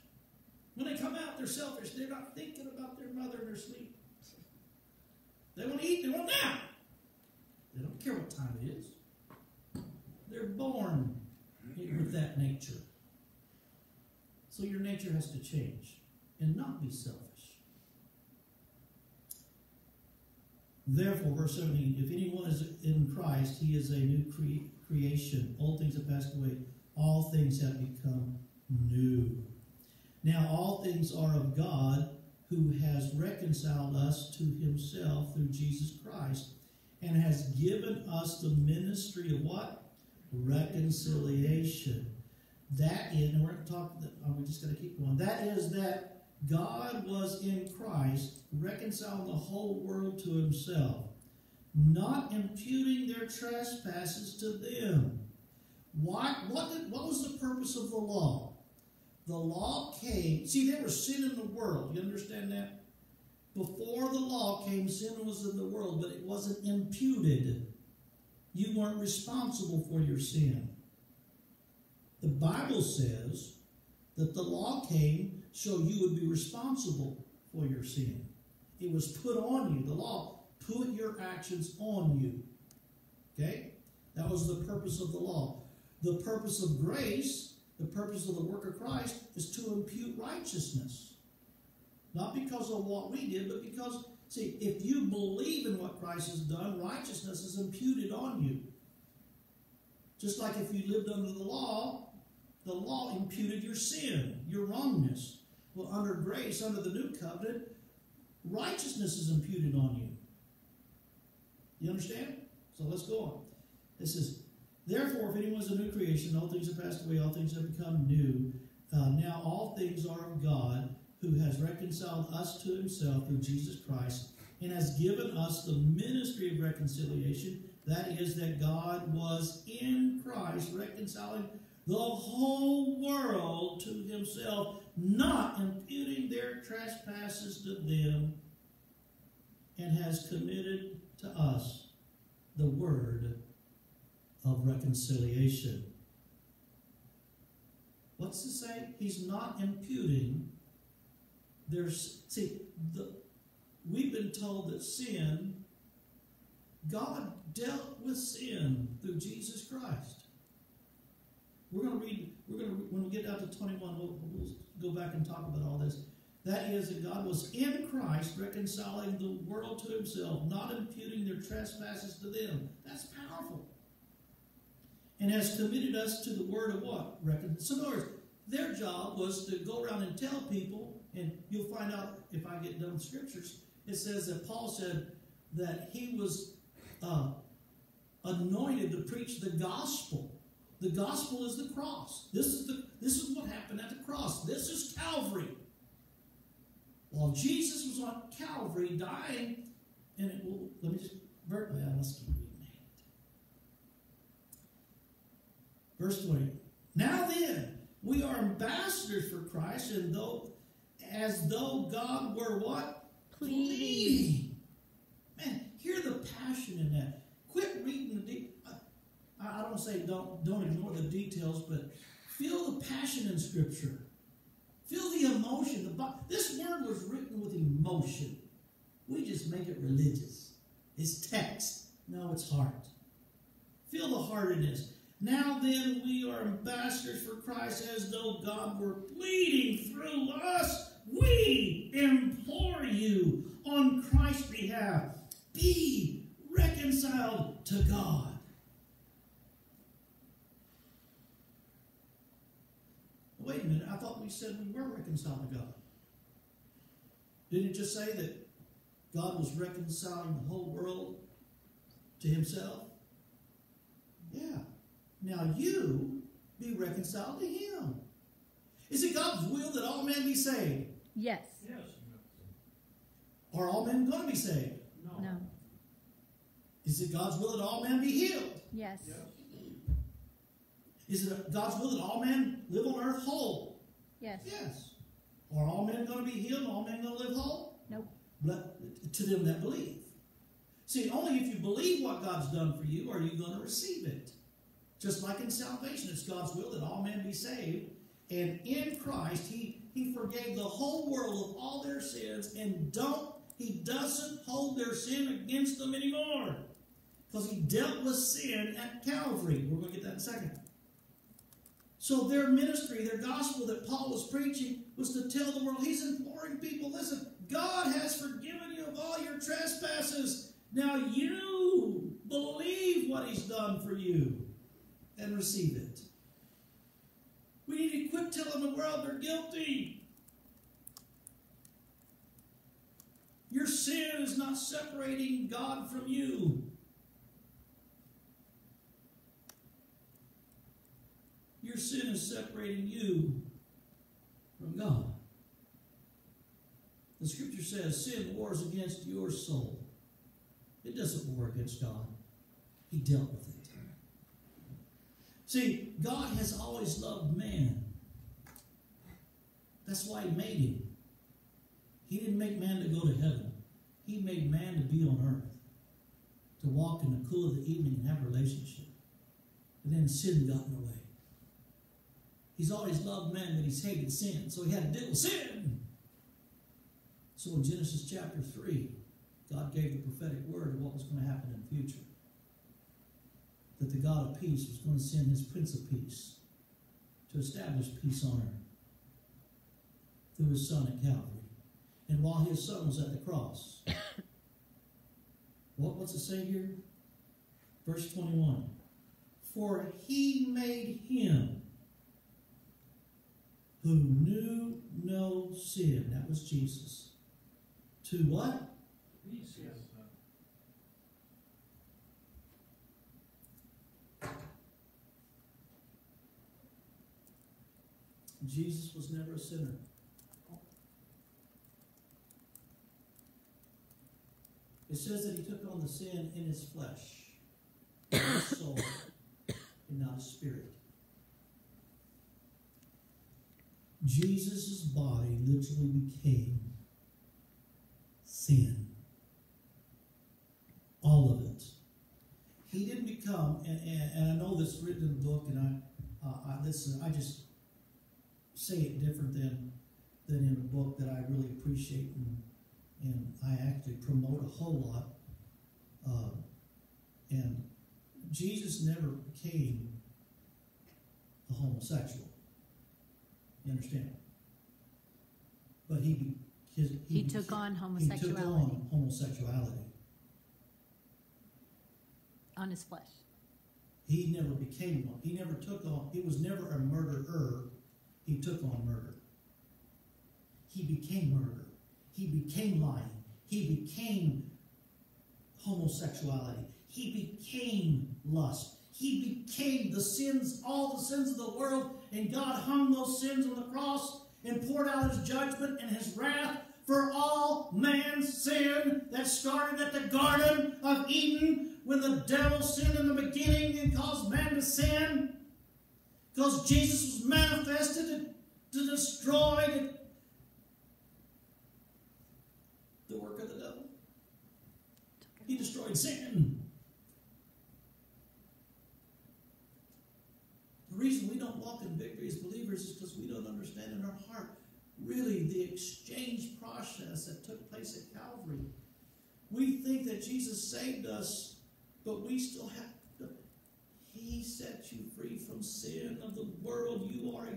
When they come out, they're selfish. They're not thinking about their mother in their sleep. They want to eat. They want now. They don't care what time it is. They're born with that nature. So your nature has to change and not be selfish. Therefore, verse 17, if anyone is in Christ, he is a new cre- creation. Old things have passed away, all things have become new. Now, all things are of God who has reconciled us to himself through Jesus Christ and has given us the ministry of what? Reconciliation. That is, and we're going to talk, we just got to keep going. That is that God was in Christ, reconciling the whole world to himself, not imputing their trespasses to them. Why, what, did, what was the purpose of the law? The law came, see, there was sin in the world. You understand that? Before the law came, sin was in the world, but it wasn't imputed. You weren't responsible for your sin. The Bible says that the law came so you would be responsible for your sin. It was put on you. The law put your actions on you. Okay? That was the purpose of the law. The purpose of grace, the purpose of the work of Christ, is to impute righteousness. Not because of what we did, but because, see, if you believe in what Christ has done, righteousness is imputed on you. Just like if you lived under the law, the law imputed your sin, your wrongness. Well, under grace, under the new covenant, righteousness is imputed on you. You understand? So let's go on. This is, therefore, if anyone is a new creation, all things have passed away, all things have become new. Uh, now all things are of God, who has reconciled us to himself through Jesus Christ, and has given us the ministry of reconciliation. That is, that God was in Christ reconciling the whole world to himself, not imputing their trespasses to them, and has committed to us the word of reconciliation. What's to say? He's not imputing. There's see the we've been told that sin, God dealt with sin through Jesus Christ. We're going to read. We're going to when we get down to 21, we'll, we'll go back and talk about all this. That is, that God was in Christ reconciling the world to Himself, not imputing their trespasses to them. That's powerful. And has committed us to the word of what? Recon- so, their job was to go around and tell people, and you'll find out if I get done with scriptures. It says that Paul said that he was uh, anointed to preach the gospel. The gospel is the cross. This is the this is what happened at the cross. This is Calvary. While Jesus was on Calvary dying, and it will let me just well, let's keep reading. Verse 20. Now then, we are ambassadors for Christ, and though as though God were what? Pleading. Man, hear the passion in that. Quit reading the I, don't say don't don't ignore the details, but feel the passion in Scripture. Feel the emotion. This word was written with emotion. We just make it religious. It's text. No, it's heart. Feel the heart in this. Now then, we are ambassadors for Christ as though God were pleading through us. We implore you on Christ's behalf be reconciled to God. Wait a minute, I thought we said we were reconciled to God. Didn't it just say that God was reconciling the whole world to himself? Yeah. Now you be reconciled to him. Is it God's will that all men be saved? Yes. Yes. Are all men going to be saved? No. No. Is it God's will that all men be healed? Yes. Yes. Is it God's will that all men live on earth whole? Yes. Yes. Are all men going to be healed all men going to live whole? Nope. But to them that believe. See, only if you believe what God's done for you are you going to receive it. Just like in salvation, it's God's will that all men be saved. And in Christ, He He forgave the whole world of all their sins and don't He doesn't hold their sin against them anymore. Because He dealt with sin at Calvary. We're going to get that in a second. So their ministry, their gospel that Paul was preaching was to tell the world, he's imploring people, listen, God has forgiven you of all your trespasses. Now you believe what he's done for you and receive it. We need to quit telling the world they're guilty. Your sin is not separating God from you. Your sin is separating you from God. The scripture says sin wars against your soul. It doesn't war against God. He dealt with it. See, God has always loved man. That's why he made him. He didn't make man to go to heaven. He made man to be on earth, to walk in the cool of the evening and have a relationship. And then sin got in the way. He's always loved man, but he's hated sin, so he had to deal with sin. So in Genesis chapter 3, God gave the prophetic word of what was going to happen in the future. That the God of peace was going to send his Prince of Peace to establish peace on earth through his son at Calvary. And while his son was at the cross, what, what's it say here? Verse 21 For he made him who knew no sin, that was Jesus, to what? Peace. Jesus was never a sinner. It says that he took on the sin in his flesh, in his soul, and not his spirit. Jesus' body literally became sin. All of it. He didn't become, and, and, and I know this written in the book, and I, uh, I listen, I just say it different than than in a book that I really appreciate and and I actually promote a whole lot. Uh, and Jesus never became a homosexual. You understand? But he be, his, He took on he took homosexuality on homosexuality. on his flesh. He never became one. He never took on. He was never a murderer. He took on murder. He became murder. He became lying. He became homosexuality. He became lust. He became the sins, all the sins of the world, and God hung those sins on the cross and poured out his judgment and his wrath for all man's sin that started at the Garden of Eden when the devil sinned in the beginning and caused man to sin. Because Jesus was manifested to, to destroy the, the work of the devil. He destroyed sin. Reason we don't walk in victory as believers is because we don't understand in our heart really the exchange process that took place at Calvary. We think that Jesus saved us, but we still have to. He set you free from sin of the world. You are.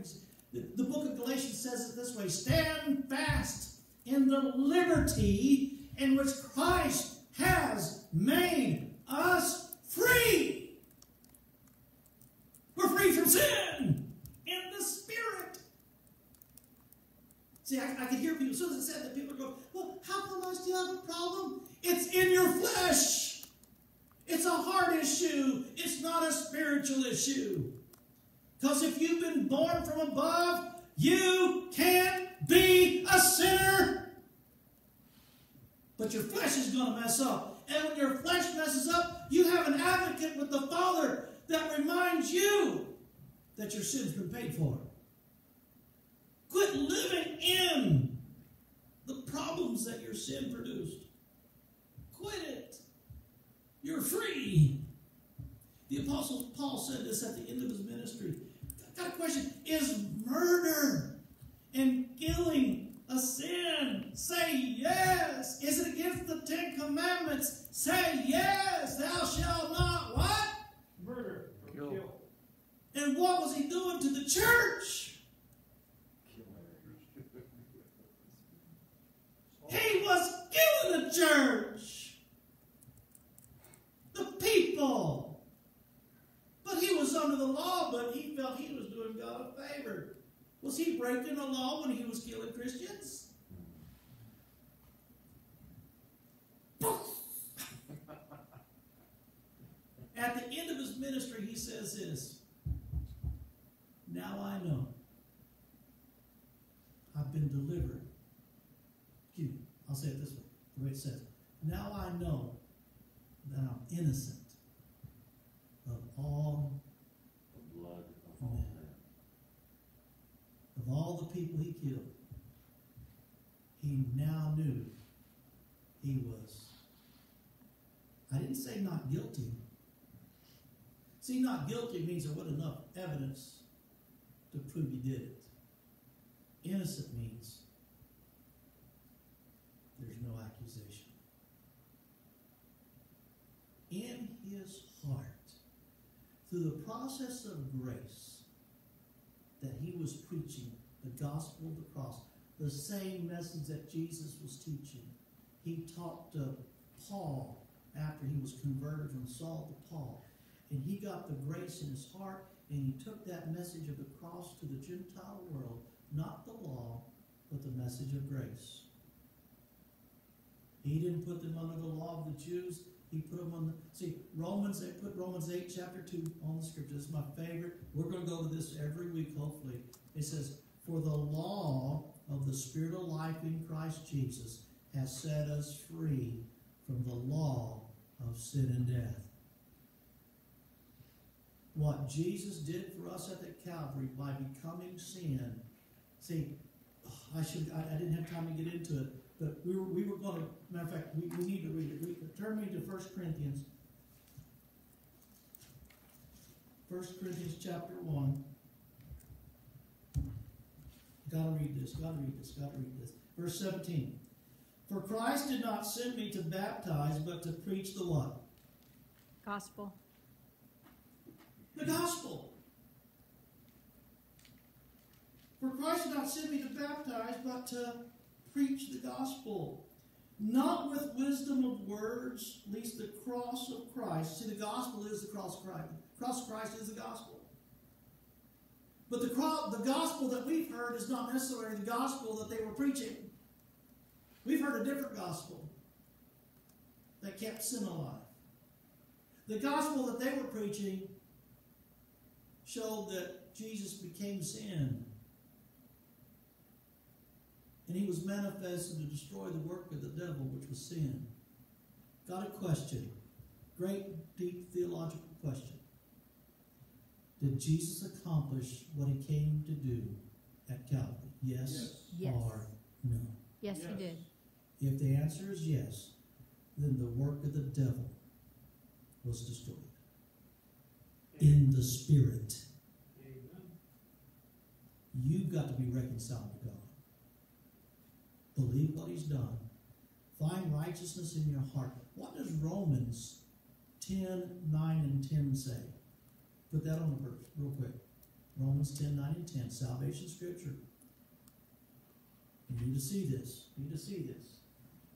The, the book of Galatians says it this way Stand fast in the liberty in which Christ has made us free. Free from sin in the spirit. See, I, I could hear people, as soon as it said that, people go, Well, how come I still have a problem? It's in your flesh. It's a heart issue. It's not a spiritual issue. Because if you've been born from above, you can't be a sinner. But your flesh is going to mess up. And when your flesh messes up, you have an advocate with the Father that reminds you that your sin's been paid for. Quit living in the problems that your sin produced. Quit it. You're free. The Apostle Paul said this at the end of his ministry. Got a question. Is murder and killing a sin? Say yes. Is it against the Ten Commandments? Say yes. Thou shalt not what? Murder or Kill. kill. And what was he doing to the church? He was killing the church. The people. But he was under the law, but he felt he was doing God a favor. Was he breaking the law when he was killing Christians? At the end of his ministry, he says this Now I know I've been delivered. Excuse me, I'll say it this way the way it says. Now I know that I'm innocent of all The blood of all men. of all the people he killed. he now knew he was, I didn't say not guilty. See, not guilty means there wasn't enough evidence to prove he did it. Innocent means there's no accusation. In his heart, through the process of grace that he was preaching, the gospel of the cross, the same message that Jesus was teaching, he talked to Paul after he was converted from Saul to Paul. And he got the grace in his heart, and he took that message of the cross to the Gentile world, not the law, but the message of grace. He didn't put them under the law of the Jews. He put them on the see Romans. They put Romans eight chapter two on the scripture. This is my favorite. We're going to go to this every week. Hopefully, it says, "For the law of the Spirit of life in Christ Jesus has set us free from the law of sin and death." What Jesus did for us at the Calvary by becoming sin. See, I should I, I didn't have time to get into it. But we were, we were going to, matter of fact, we, we need to read it. We, turn me to 1 Corinthians. 1 Corinthians chapter 1. Gotta read this, gotta read this, gotta read this. Verse 17. For Christ did not send me to baptize, but to preach the what? Gospel. The gospel. For Christ did not send me to baptize, but to preach the gospel. Not with wisdom of words, least the cross of Christ. See, the gospel is the cross of Christ. The cross of Christ is the gospel. But the, the gospel that we've heard is not necessarily the gospel that they were preaching. We've heard a different gospel that kept sin alive. The gospel that they were preaching showed that Jesus became sin. And he was manifested to destroy the work of the devil, which was sin. Got a question. Great, deep theological question. Did Jesus accomplish what he came to do at Calvary? Yes, Yes. or no? Yes, he did. If the answer is yes, then the work of the devil was destroyed in the spirit. You've got to be reconciled to God. Believe what He's done. Find righteousness in your heart. What does Romans 10, 9, and 10 say? Put that on the verse real quick. Romans 10, 9, and 10. Salvation Scripture. You need to see this. You need to see this.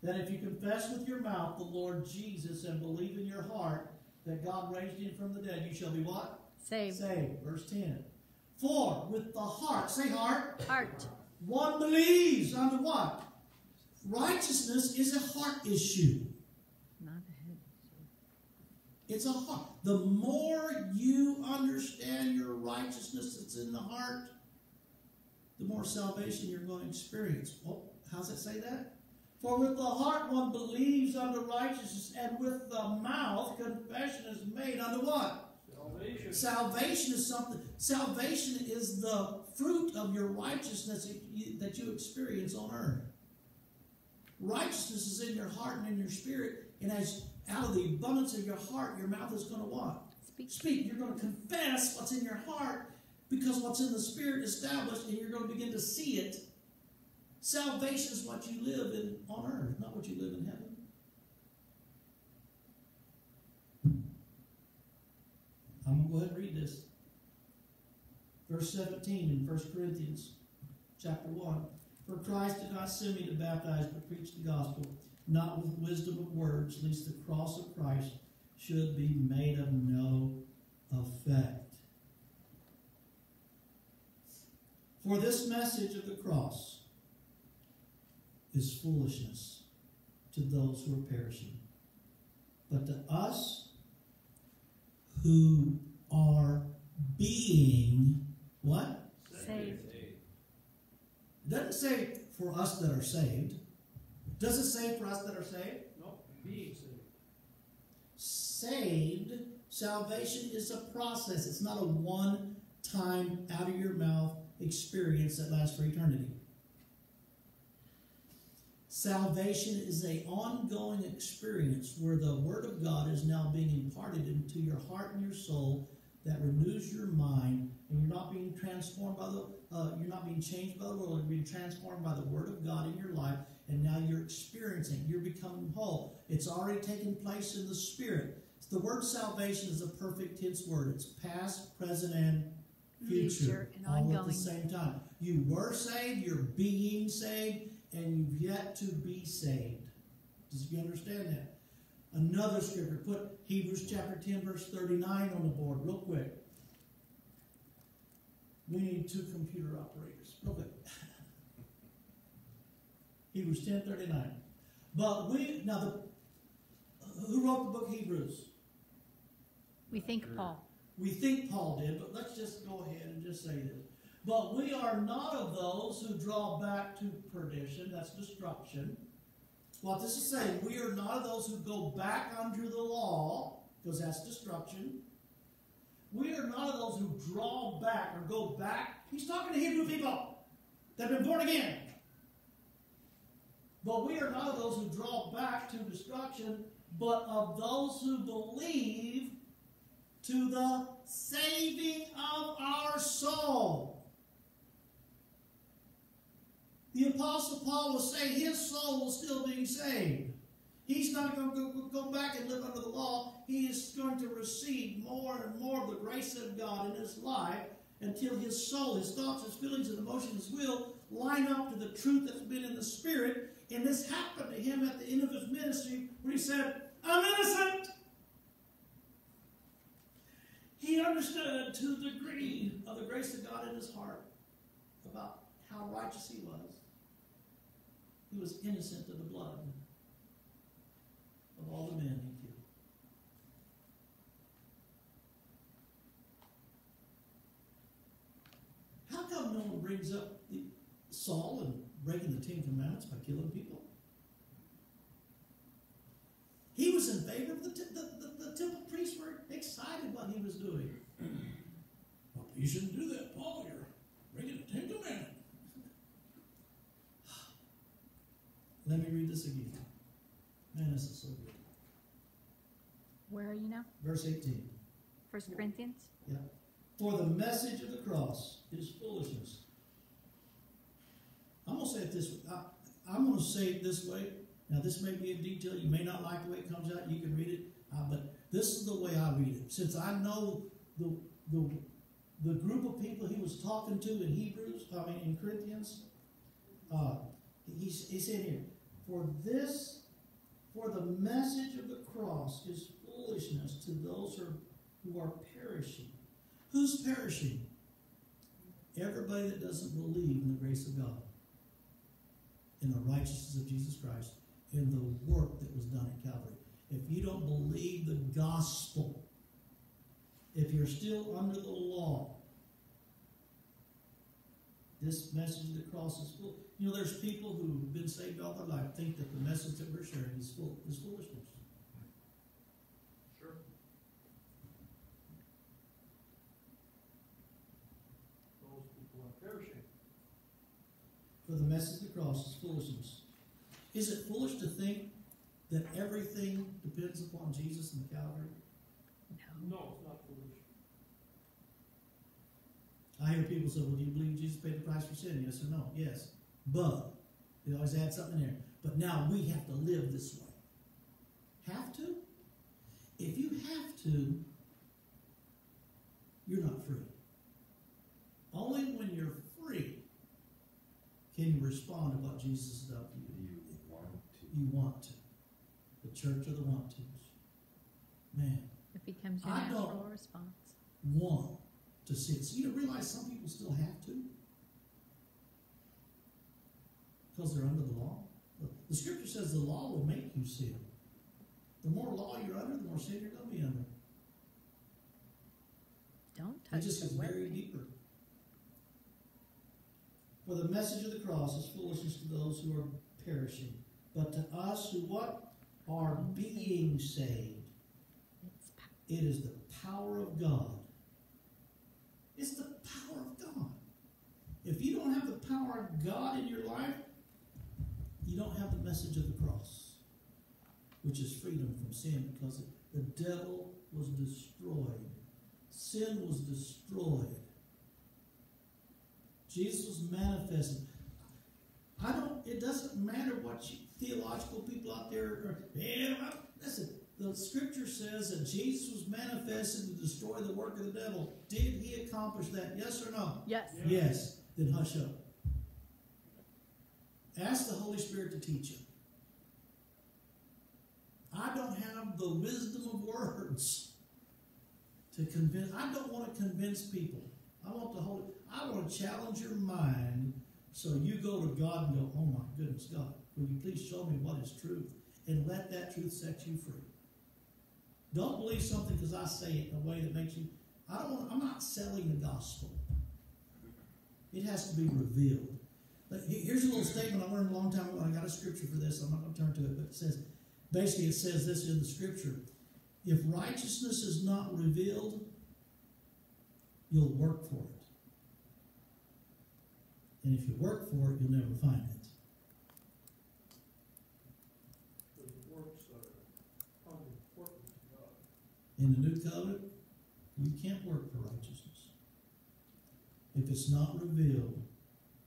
That if you confess with your mouth the Lord Jesus and believe in that God raised him from the dead, you shall be what? Saved. Saved. Verse 10. For with the heart, say heart, Heart. one believes unto what? Righteousness is a heart issue. Not a head. It's a heart. The more you understand your righteousness that's in the heart, the more salvation you're going to experience. Oh, how's it say that? For with the heart one believes unto righteousness, and with the mouth confession is made unto what? Salvation. Salvation is something. Salvation is the fruit of your righteousness that you, experience on earth. Righteousness is in your heart and in your spirit, and as out of the abundance of your heart, your mouth is going to what? Speak. Speak. You're going to confess what's in your heart because what's in the spirit is established, and you're going to begin to see it. Salvation is what you live in on earth, not what you live in heaven. I'm going to go ahead and read this. Verse 17 in 1 Corinthians chapter 1. For Christ did not send me to baptize, but preach the gospel, not with wisdom of words, lest the cross of Christ should be made of no effect. For this message of the cross is foolishness to those who are perishing. But to us who are being what? Saved. It doesn't say for us that are saved. Does it say for us that are saved? No, being saved. Saved, salvation is a process. It's not a one time out of your mouth experience that lasts for eternity. Salvation is a ongoing experience where the Word of God is now being imparted into your heart and your soul that renews your mind, and you're not being transformed by the, uh, you're not being changed by the world. You're being transformed by the Word of God in your life, and now you're experiencing. You're becoming whole. It's already taken place in the Spirit. The word salvation is a perfect tense word. It's past, present, and future, Future and all at the same time. You were saved. You're being saved and you've yet to be saved. Does you understand that? Another scripture, put Hebrews chapter 10, verse 39 on the board, real quick. We need two computer operators, real quick. Hebrews 10, 39. But we, now the, who wrote the book Hebrews? We think Paul. We think Paul did, but let's just go ahead and just say this. But we are not of those who draw back to perdition, that's destruction. What this is saying, we are not of those who go back under the law, because that's destruction. We are not of those who draw back or go back. He's talking to Hebrew people that have been born again. But we are not of those who draw back to destruction, but of those who believe to the saving of our soul. The Apostle Paul was saying his soul was still being saved. He's not going to go, back and live under the law. He is going to receive more and more of the grace of God in his life until his soul, his thoughts, his feelings, and emotions, will line up to the truth that's been in the Spirit. And this happened to him at the end of his ministry where he said, I'm innocent. He understood to the degree of the grace of God in his heart about how righteous he was. He was innocent of the blood of all the men he killed. How come no one brings up the Saul and breaking the Ten Commandments by killing people? He was in favor of the, the, the, the temple priests were excited what he was doing. Well, you shouldn't do that, Paul. You're breaking the Ten Commandments. Let me read this again. Man, this is so good. Where are you now? Verse 18. First Corinthians? Yeah. For the message of the cross is foolishness. I'm going to say it this way. I, I'm going to say it this way. Now, this may be a detail. You may not like the way it comes out. You can read it. Uh, but this is the way I read it. Since I know the, the, the group of people he was talking to in Hebrews, I mean, in Corinthians, uh, he's, he said here, for this, for the message of the cross is foolishness to those who are, perishing. Who's perishing? Everybody that doesn't believe in the grace of God, in the righteousness of Jesus Christ, in the work that was done at Calvary. If you don't believe the gospel, if you're still under the law, this message of the cross is full. You know, there's people who've been saved all their life think that the message that we're sharing is full is foolishness. Sure. Those people are perishing. For the message of the cross is foolishness. Is it foolish to think that everything depends upon Jesus and the Calvary? No. No, it's not foolish. I hear people say, well, do you believe Jesus paid the price for sin? Yes or no? Yes. But, they always add something in there. But now we have to live this way. Have to? If you have to, you're not free. Only when you're free can you respond to what Jesus has done for you. You want to. You want to. The church of the want tos. Man, It becomes your I natural don't- response. want to sin. So you realize some people still have to? Because they're under the law. The- The scripture says the law will make you sin. The more law you're under, the more sin you're going to be under. Don't It touch just the gets buried weapon. deeper. For the message of the cross is foolishness to those who are perishing. But to us who what? Are being saved. It is the power of God. It's the power of God. If you don't have the power of God in your life, you don't have the message of the cross, which is freedom from sin, because the devil was destroyed. Sin was destroyed. Jesus was manifested. I don't. It doesn't matter what you, theological people out there are. Yeah, listen. The Scripture says that Jesus was manifested to destroy the work of the devil. Did he accomplish that? Yes or no? Yes. Yes. Then hush up. Ask the Holy Spirit to teach you. I don't have the wisdom of words to convince. I don't want to convince people. I want the Holy. I want to challenge your mind so you go to God and go, "Oh my goodness, God, will you please show me what is truth and let that truth set you free." Don't believe something because I say it in a way that makes you. I don't want. I'm not selling the gospel. It has to be revealed. But here's a little statement I learned a long time ago. I got a scripture for this. I'm not going to turn to it, but it says basically it says this in the scripture: If righteousness is not revealed, you'll work for it, and if you work for it, you'll never find it. Works are unimportant to God. In the new covenant, you can't work for righteousness if it's not revealed.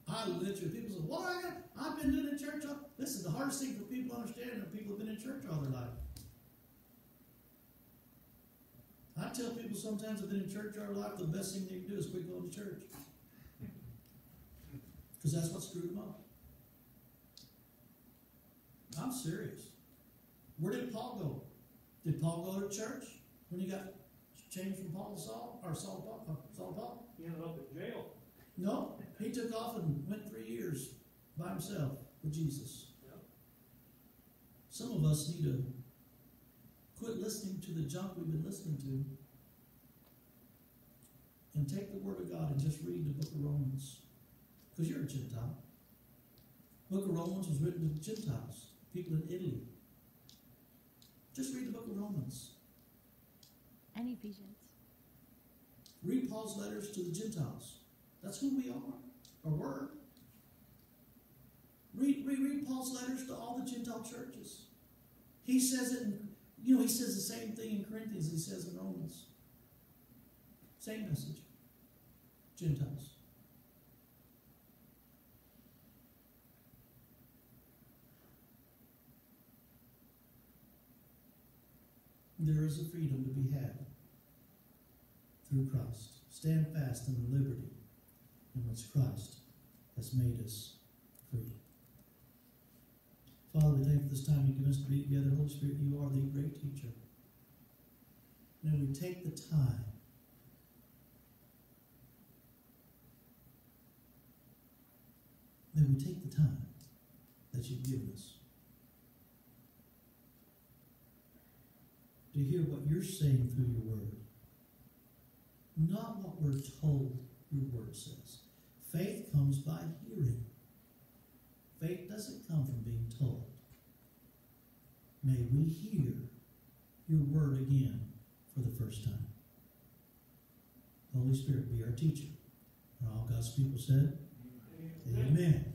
I literally people say, "What I got? I've been doing in church." all-" this is the hardest thing for people to understand are people have been in church all their life. I tell people sometimes I've been in church all their life. The best thing they can do is quit going to church because that's what screwed them up. I'm serious. Where did Paul go? Did Paul go to church when he got changed from Paul to Saul or Saul to Paul? uh, Saul to Paul? He ended up in jail. No, he took off and went three years by himself with Jesus. Yeah. Some of us need to quit listening to the junk we've been listening to and take the Word of God and just read the book of Romans. Because you're a Gentile. book of Romans was written to Gentiles, people in Italy. Just read the book of Romans. And Ephesians. Read Paul's letters to the Gentiles. That's who we are, or were. Read, read, read Paul's letters to all the Gentile churches. He says it, in, you know, he says the same thing in Corinthians he says in Romans. Same message. Gentiles. There is a freedom to be had through Christ. Stand fast in the liberty in which Christ has made us free. Father, we thank you this time you give us to be together. Holy Spirit, you are the great teacher. May we take the time May we take the time that you've given us to hear what you're saying through your word not what we're told your word says. Faith comes by hearing. Faith doesn't come from being told. May we hear your word again for the first time. Holy Spirit, be our teacher. And all God's people said, Amen.